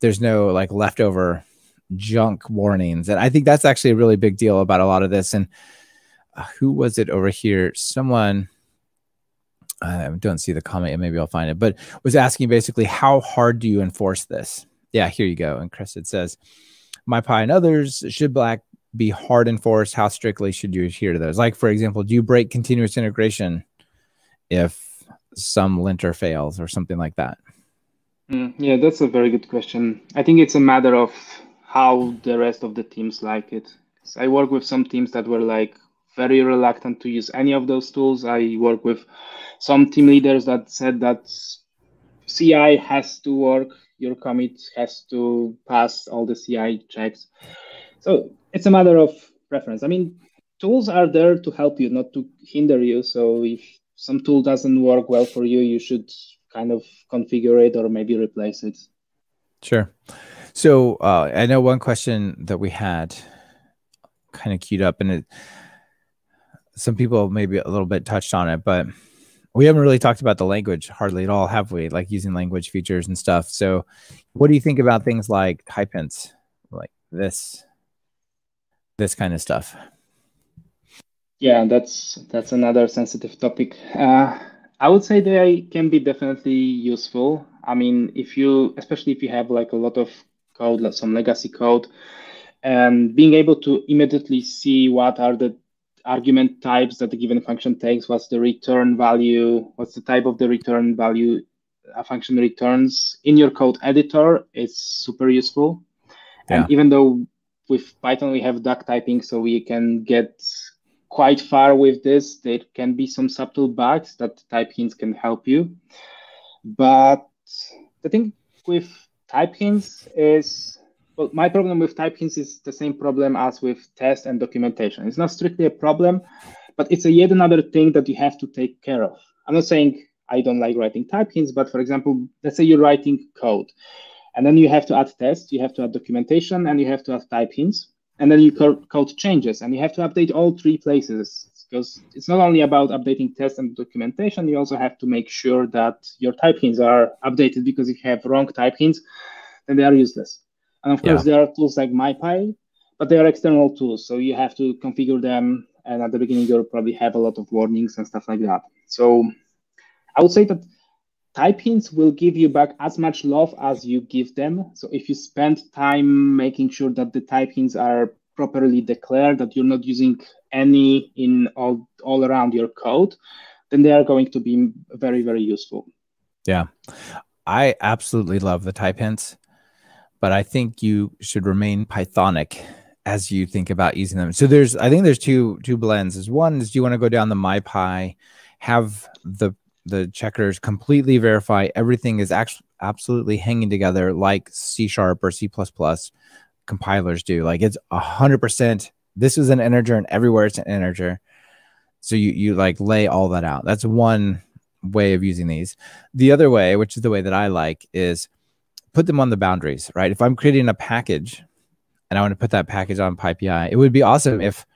there's no like leftover junk warnings. And I think that's actually a really big deal about a lot of this. And uh, who was it over here? Someone I don't see the comment, maybe I'll find it, but was asking basically how hard do you enforce this? Yeah, here you go. Encrusted says, MyPy and others should black be hard enforced. How strictly should you adhere to those? Like, for example, do you break continuous integration if some linter fails or something like that? Mm, yeah, that's a very good question. I think it's a matter of how the rest of the teams like it. I work with some teams that were like very reluctant to use any of those tools. I work with some team leaders that said that CI has to work, your commit has to pass all the CI checks. So it's a matter of preference. I mean, tools are there to help you, not to hinder you. So if some tool doesn't work well for you, you should kind of configure it or maybe replace it. Sure. So uh, I know one question that we had kind of queued up, and it, some people maybe a little bit touched on it, but we haven't really talked about the language hardly at all, have we? Like using language features and stuff. So, what do you think about things like type hints, like this, this kind of stuff? Yeah, that's that's another sensitive topic. Uh, I would say they can be definitely useful. I mean, if you, especially if you have like a lot of code, like some legacy code, and being able to immediately see what are the argument types that a given function takes, what's the return value, what's the type of the return value a function returns in your code editor, is super useful. Yeah. And even though with Python we have duck typing, so we can get quite far with this. There can be some subtle bugs that type hints can help you. But the thing with type hints is, well, my problem with type hints is the same problem as with test and documentation. It's not strictly a problem, but it's a yet another thing that you have to take care of. I'm not saying I don't like writing type hints, but for example, let's say you're writing code and then you have to add tests, you have to add documentation, and you have to add type hints and then your code changes. And you have to update all three places. Because it's not only about updating tests and documentation you also have to make sure that your type hints are updated. Because if you have wrong type hints then they are useless. And of course yeah. there are tools like mypy but they are external tools. So you have to configure them. And at the beginning you'll probably have a lot of warnings and stuff like that. So I would say that type hints will give you back as much love as you give them. So if you spend time making sure that the type hints are properly declared, that you're not using any in all, all around your code, then they are going to be very, very useful. Yeah. I absolutely love the type hints, but I think you should remain Pythonic as you think about using them. So there's, I think there's two two blends. Is one is do you want to go down the MyPy, have the the checkers completely verify everything is actually absolutely hanging together like C sharp or C compilers do. Like it's a hundred percent. This is an integer, and everywhere it's an integer. So you you like lay all that out. That's one way of using these. The other way, which is the way that I like, is put them on the boundaries, right? If I'm creating a package and I want to put that package on PyPI, it would be awesome if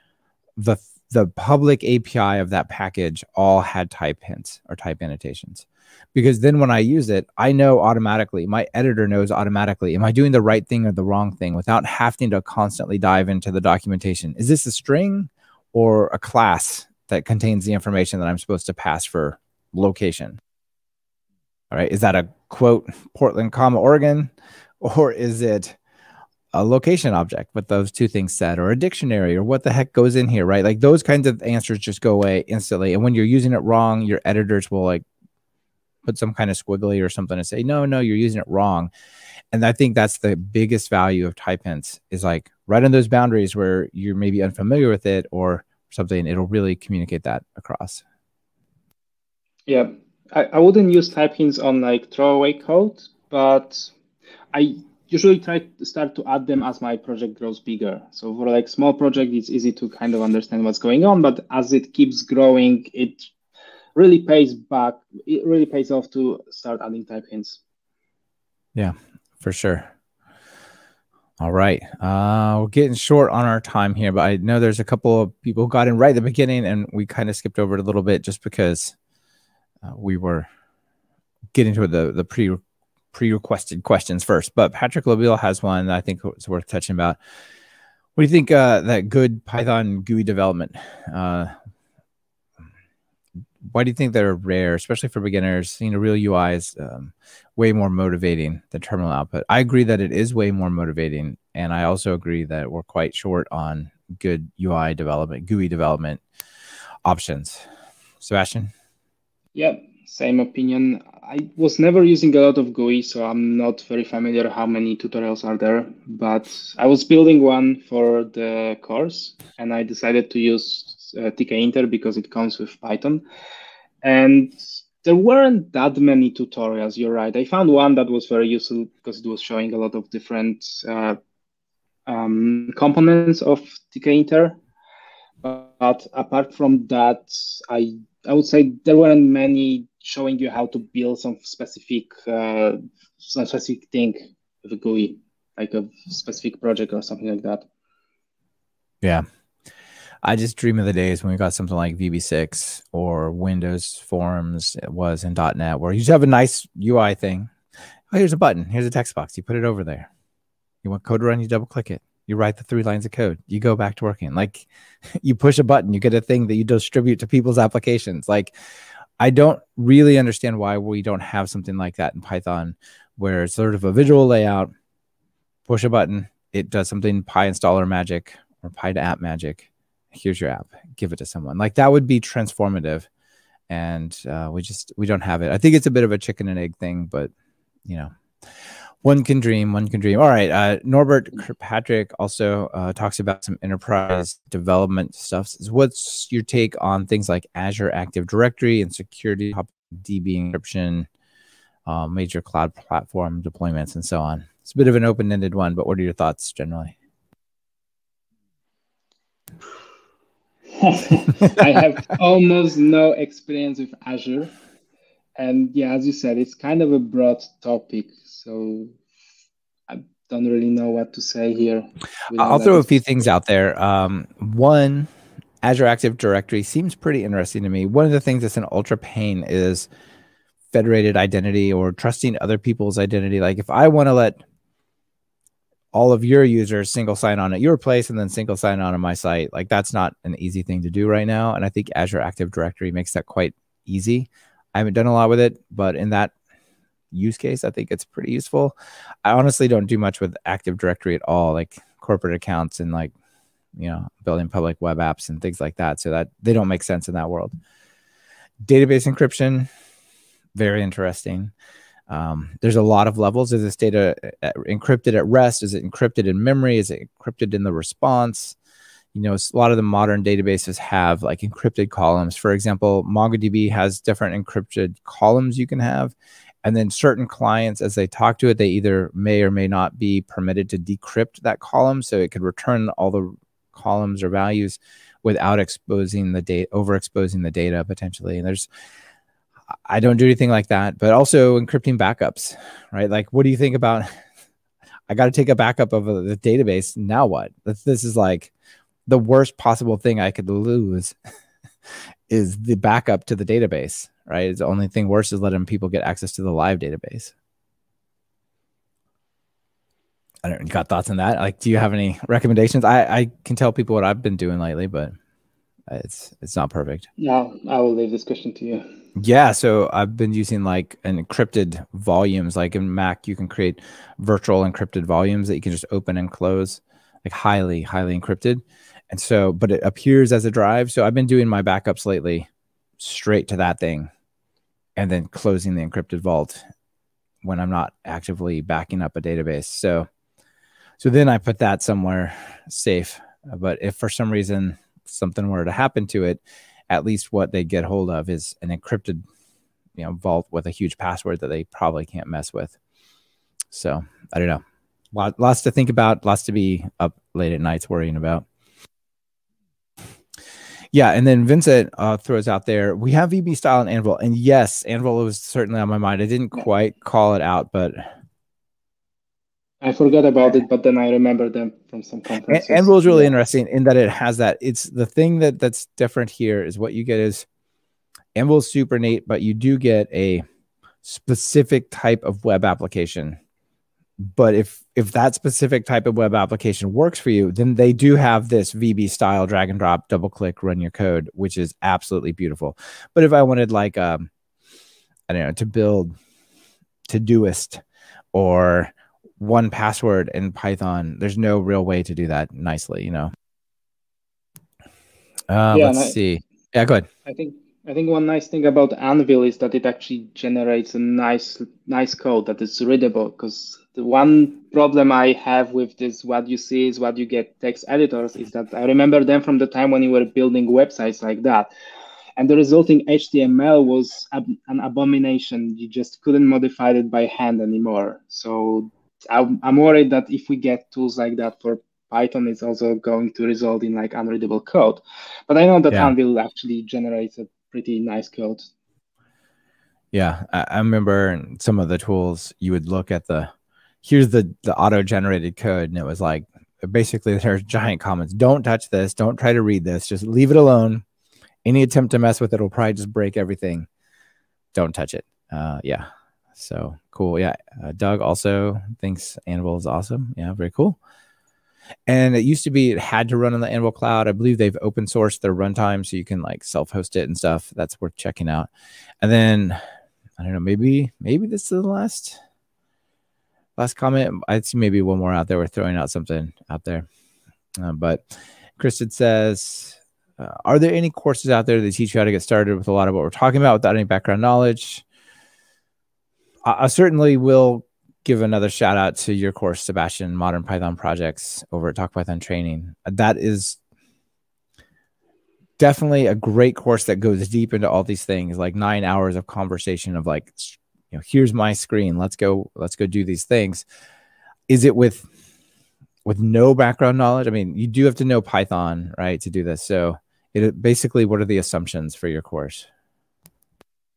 the the public API of that package all had type hints or type annotations. Because then when I use it, I know automatically, my editor knows automatically, am I doing the right thing or the wrong thing without having to constantly dive into the documentation? Is this a string or a class that contains the information that I'm supposed to pass for location? All right. Is that a quote Portland, comma Oregon, or is it a location object with those two things said, or a dictionary, or what the heck goes in here, right? Like those kinds of answers just go away instantly. And when you're using it wrong, your editors will like put some kind of squiggly or something and say, no, no, you're using it wrong. And I think that's the biggest value of type hints is like right in those boundaries where you're maybe unfamiliar with it or something, it'll really communicate that across. Yeah, I, I wouldn't use type hints on like throwaway code, but I usually try to start to add them as my project grows bigger. So for like small project, it's easy to kind of understand what's going on, but as it keeps growing, it really pays back. It really pays off to start adding type hints. Yeah, for sure. All right. Uh, we're getting short on our time here, but I know there's a couple of people who got in right at the beginning and we kind of skipped over it a little bit just because uh, we were getting to the, the pre pre-requested questions first. But Patrick Lobel has one that I think is worth touching about. What do you think uh, that good Python GUI development? Uh, why do you think they're rare, especially for beginners? You know, real UI is um, way more motivating than terminal output. I agree that it is way more motivating, and I also agree that we're quite short on good UI development, GUI development options. Sebastian. Yep, same opinion. I was never using a lot of GUI, so I'm not very familiar how many tutorials are there. But I was building one for the course, and I decided to use uh, tkinter because it comes with Python. And there weren't that many tutorials. You're right. I found one that was very useful because it was showing a lot of different uh, um, components of tkinter. But apart from that, I I would say there weren't many showing you how to build some specific uh, some specific thing with a GUI, like a specific project or something like that. Yeah. I just dream of the days when we got something like VB6 or Windows Forms it was in .NET where you just have a nice UI thing. Oh, here's a button. Here's a text box. You put it over there. You want code to run, you double click it. You write the three lines of code. You go back to working. Like you push a button, you get a thing that you distribute to people's applications. Like I don't really understand why we don't have something like that in Python, where it's sort of a visual layout, push a button, it does something PyInstaller magic or py2app magic. Here's your app, give it to someone. Like that would be transformative. And uh, we just, we don't have it. I think it's a bit of a chicken and egg thing, but you know, one can dream, one can dream. All right. Uh, Norbert Kirkpatrick also uh, talks about some enterprise development stuff. What's your take on things like Azure Active Directory and security, DB encryption, uh, major cloud platform deployments, and so on? It's a bit of an open ended one, but what are your thoughts generally? I have almost no experience with Azure. And yeah, as you said, it's kind of a broad topic. So I don't really know what to say here. I'll throw a few things out there. Um, one, Azure Active Directory seems pretty interesting to me. One of the things that's an ultra pain is federated identity or trusting other people's identity. Like if I want to let all of your users single sign on at your place and then single sign on at my site. Like that's not an easy thing to do right now. And I think Azure Active Directory makes that quite easy. I haven't done a lot with it, but in that use case, I think it's pretty useful. I honestly don't do much with Active Directory at all, like corporate accounts and like, you know, building public web apps and things like that. So that they don't make sense in that world. Database encryption, very interesting. Um, there's a lot of levels. Is this data uh, encrypted at rest? Is it encrypted in memory? Is it encrypted in the response? You know, a lot of the modern databases have like encrypted columns. For example, MongoDB has different encrypted columns you can have. And then certain clients, as they talk to it, they either may or may not be permitted to decrypt that column. So it could return all the columns or values without exposing the data, overexposing the data potentially. And there's I don't do anything like that, but also encrypting backups, right? Like, what do you think about? I got to take a backup of uh, the database. Now what? This, this is like the worst possible thing I could lose is the backup to the database, right? It's the only thing worse is letting people get access to the live database. I don't got thoughts on that. Like, do you have any recommendations? I, I can tell people what I've been doing lately, but it's it's not perfect. No, I will leave this question to you. Yeah, so I've been using like an encrypted volumes. Like in Mac, you can create virtual encrypted volumes that you can just open and close, like highly, highly encrypted. And so, but it appears as a drive. So I've been doing my backups lately straight to that thing and then closing the encrypted vault when I'm not actively backing up a database. So, so then I put that somewhere safe. But if for some reason something were to happen to it, at least what they get hold of is an encrypted, you know, vault with a huge password that they probably can't mess with. So I don't know. lots to think about, lots to be up late at nights worrying about. Yeah, and then Vincent uh, throws out there, we have VB style and Anvil, and yes, Anvil was certainly on my mind. I didn't quite call it out, but I forgot about it, but then I remember them from some conferences. And, Anvil is really yeah. interesting in that it has that. It's the thing that that's different here is what you get is Anvil is super neat, but you do get a specific type of web application. But if if that specific type of web application works for you, then they do have this VB style drag and drop, double click, run your code, which is absolutely beautiful. But if I wanted like um, I don't know, to build Todoist or one password in Python. There's no real way to do that nicely, you know. Uh, yeah, let's I, see. Yeah, go ahead. I think I think one nice thing about Anvil is that it actually generates a nice nice code that is readable. Because the one problem I have with this, what you see is what you get text editors, is that I remember them from the time when you were building websites like that. And the resulting HTML was ab- an abomination. You just couldn't modify it by hand anymore. So I'm, I'm worried that if we get tools like that for Python, it's also going to result in like unreadable code. But I know that yeah. Anvil actually generates a pretty nice code. Yeah, I, I remember some of the tools you would look at the here's the the auto generated code, and it was like basically there's giant comments. Don't touch this. Don't try to read this. Just leave it alone. Any attempt to mess with it will probably just break everything. Don't touch it. Uh, yeah, so cool. Yeah. Uh, Doug also thinks Anvil is awesome. Yeah. Very cool. And it used to be it had to run on the Anvil cloud. I believe they've open sourced their runtime so you can like self host it and stuff. That's worth checking out. And then I don't know, maybe, maybe this is the last last comment. I see maybe one more out there. We're throwing out something out there. Uh, but Kristen says, uh, Are there any courses out there that teach you how to get started with a lot of what we're talking about without any background knowledge? I certainly will give another shout out to your course, Sebastian, Modern Python Projects over at Talk Python Training. That is definitely a great course that goes deep into all these things, like nine hours of conversation of like, you know, here's my screen. Let's go, let's go do these things. Is it with with no background knowledge? I mean, you do have to know Python, right, to do this. So it basically what are the assumptions for your course?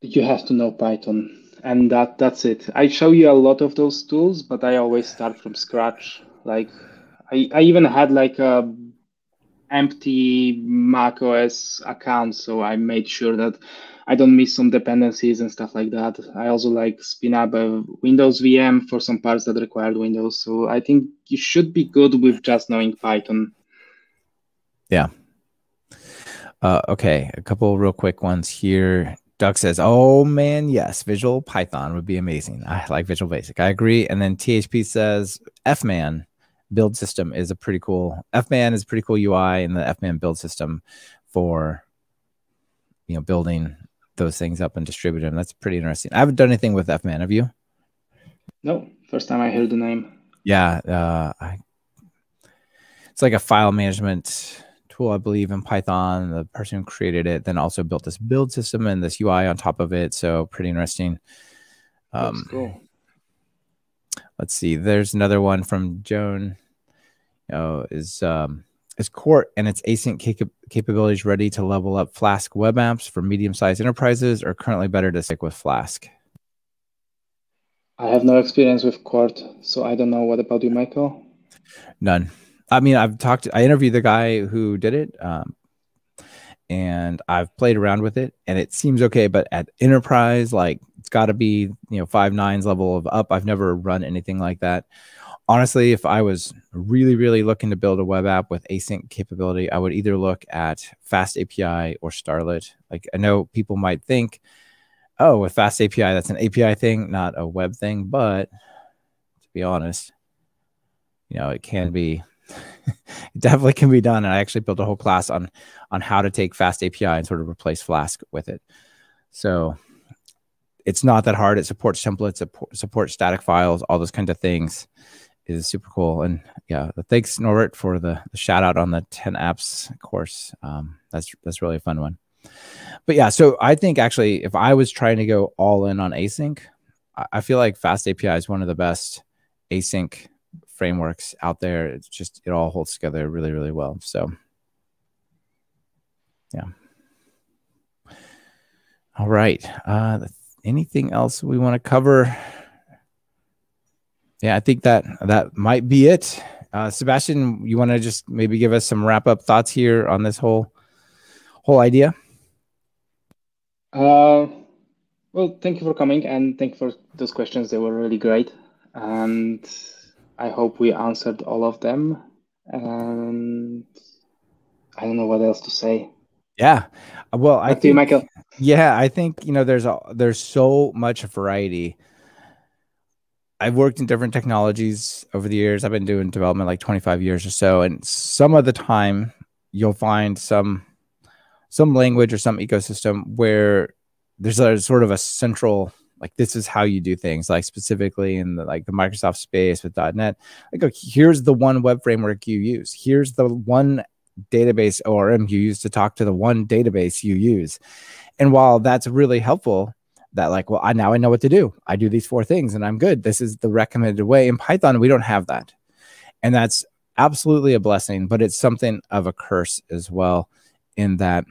You have to know Python and that that's it. I show you a lot of those tools, but I always start from scratch. Like I, I even had like a empty Mac OS account, so I made sure that I don't miss some dependencies and stuff like that. I also like spin up a Windows VM for some parts that required Windows. So I think you should be good with just knowing Python. Yeah. Uh, okay, a couple real quick ones here. Doug says, "Oh man, yes, Visual Python would be amazing. I like Visual Basic. I agree." And then THP says, "Fman build system is a pretty cool. Fman is a pretty cool UI and the Fman build system for you know building those things up and distributing them. That's pretty interesting. I haven't done anything with Fman. Have you? No, first time I heard the name. Yeah, uh, I, it's like a file management tool, I believe, in Python. The person who created it then also built this build system and this UI on top of it. So pretty interesting. Um, cool. Let's see. There's another one from Joan. You know, is um, is Quart and its async cap- capabilities ready to level up Flask web apps for medium-sized enterprises, or currently better to stick with Flask? I have no experience with Quart, so I don't know. What about you, Michael? None. I mean, I've talked. I interviewed the guy who did it, um, and I've played around with it, and it seems okay. But at enterprise, like it's got to be you know five nines level of up. I've never run anything like that. Honestly, if I was really, really looking to build a web app with async capability, I would either look at Fast API or Starlette. Like I know people might think, oh, with Fast API, that's an API thing, not a web thing. But to be honest, you know, it can be it definitely can be done. And I actually built a whole class on on how to take Fast API and sort of replace Flask with it. So it's not that hard. It supports templates, it supports static files, all those kinds of things. Is super cool. And yeah, thanks Norbert for the, the shout out on the 10 apps course. Um, that's that's really a fun one. But yeah, so I think actually if I was trying to go all in on async, I feel like Fast API is one of the best async frameworks out there. It's just it all holds together really, really well. So yeah. All right. Uh, anything else we want to cover? Yeah, I think that that might be it. Uh, Sebastian, you want to just maybe give us some wrap up thoughts here on this whole whole idea? Uh, well, thank you for coming and thank you for those questions. They were really great. And I hope we answered all of them. And I don't know what else to say. Yeah. Well, Back I think, you, Michael. Yeah, I think you know there's a there's so much variety. I've worked in different technologies over the years. I've been doing development like 25 years or so, and some of the time you'll find some some language or some ecosystem where there's a sort of a central like this is how you do things like specifically in the like the microsoft space with. net. Like here's the one web framework you use. Here's the one database orm you use to talk to the one database you use. And while that's really helpful that like well i now i know what to do. I do these four things and i'm good. This is the recommended way. In python we don't have that. And that's absolutely a blessing but it's something of a curse as well in that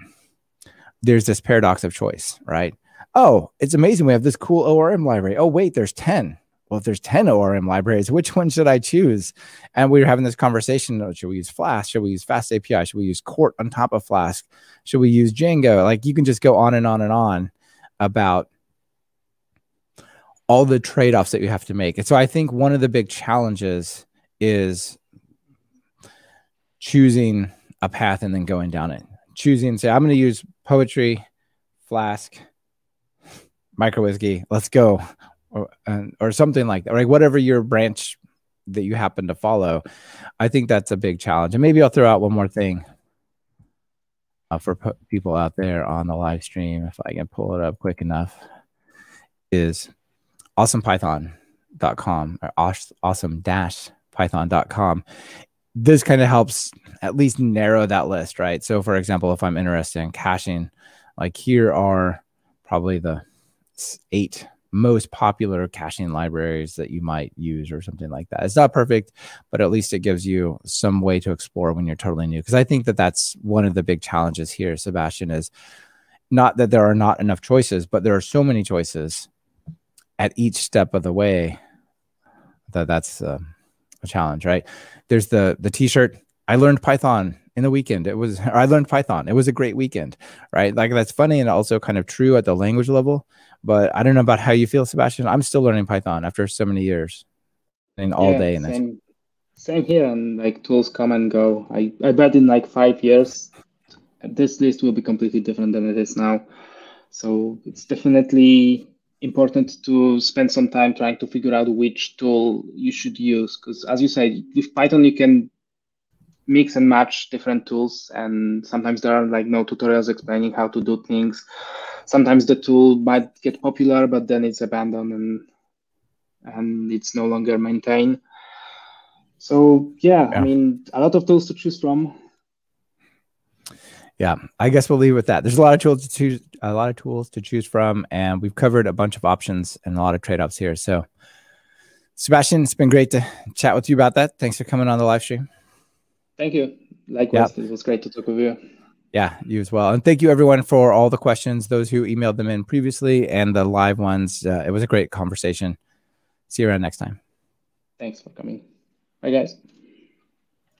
there's this paradox of choice right oh, it's amazing. We have this cool ORM library. Oh, wait, there's 10. Well, if there's 10 ORM libraries, which one should I choose? And we were having this conversation. Oh, should we use Flask? Should we use Fast API? Should we use Quart on top of Flask? Should we use Django? Like you can just go on and on and on about all the trade offs that you have to make. And so I think one of the big challenges is choosing a path and then going down it. Choosing, say, I'm going to use poetry, Flask, uWSGI, let's go, or, or something like that, right? Whatever your branch that you happen to follow, I think that's a big challenge. And maybe I'll throw out one more thing uh, for people out there on the live stream, if I can pull it up quick enough, is awesomepython.com or awesome-python.com. This kind of helps at least narrow that list, right? So, for example, if I'm interested in caching, like here are probably the eight most popular caching libraries that you might use or something like that. It's not perfect, but at least it gives you some way to explore when you're totally new. Because I think that that's one of the big challenges here, Sebastian, is not that there are not enough choices, but there are so many choices at each step of the way that that's uh, a challenge, right? There's the the T-shirt. I learned Python in the weekend. It was I learned Python. It was a great weekend, right? Like that's funny and also kind of true at the language level. But I don't know about how you feel, Sebastian. I'm still learning Python after so many years, and all yeah, day. And same, same here. And like tools come and go. I I bet in like five years, this list will be completely different than it is now. So it's definitely important to spend some time trying to figure out which tool you should use because as you said with python you can mix and match different tools and sometimes there are like no tutorials explaining how to do things sometimes the tool might get popular but then it's abandoned and and it's no longer maintained so yeah, yeah. i mean a lot of tools to choose from yeah i guess we'll leave with that there's a lot of tools to choose a lot of tools to choose from and we've covered a bunch of options and a lot of trade-offs here so sebastian it's been great to chat with you about that thanks for coming on the live stream Thank you. Likewise, yep. it was great to talk with you. Yeah, you as well. And thank you everyone for all the questions, those who emailed them in previously and the live ones. Uh, it was a great conversation. See you around next time. Thanks for coming. Bye, guys.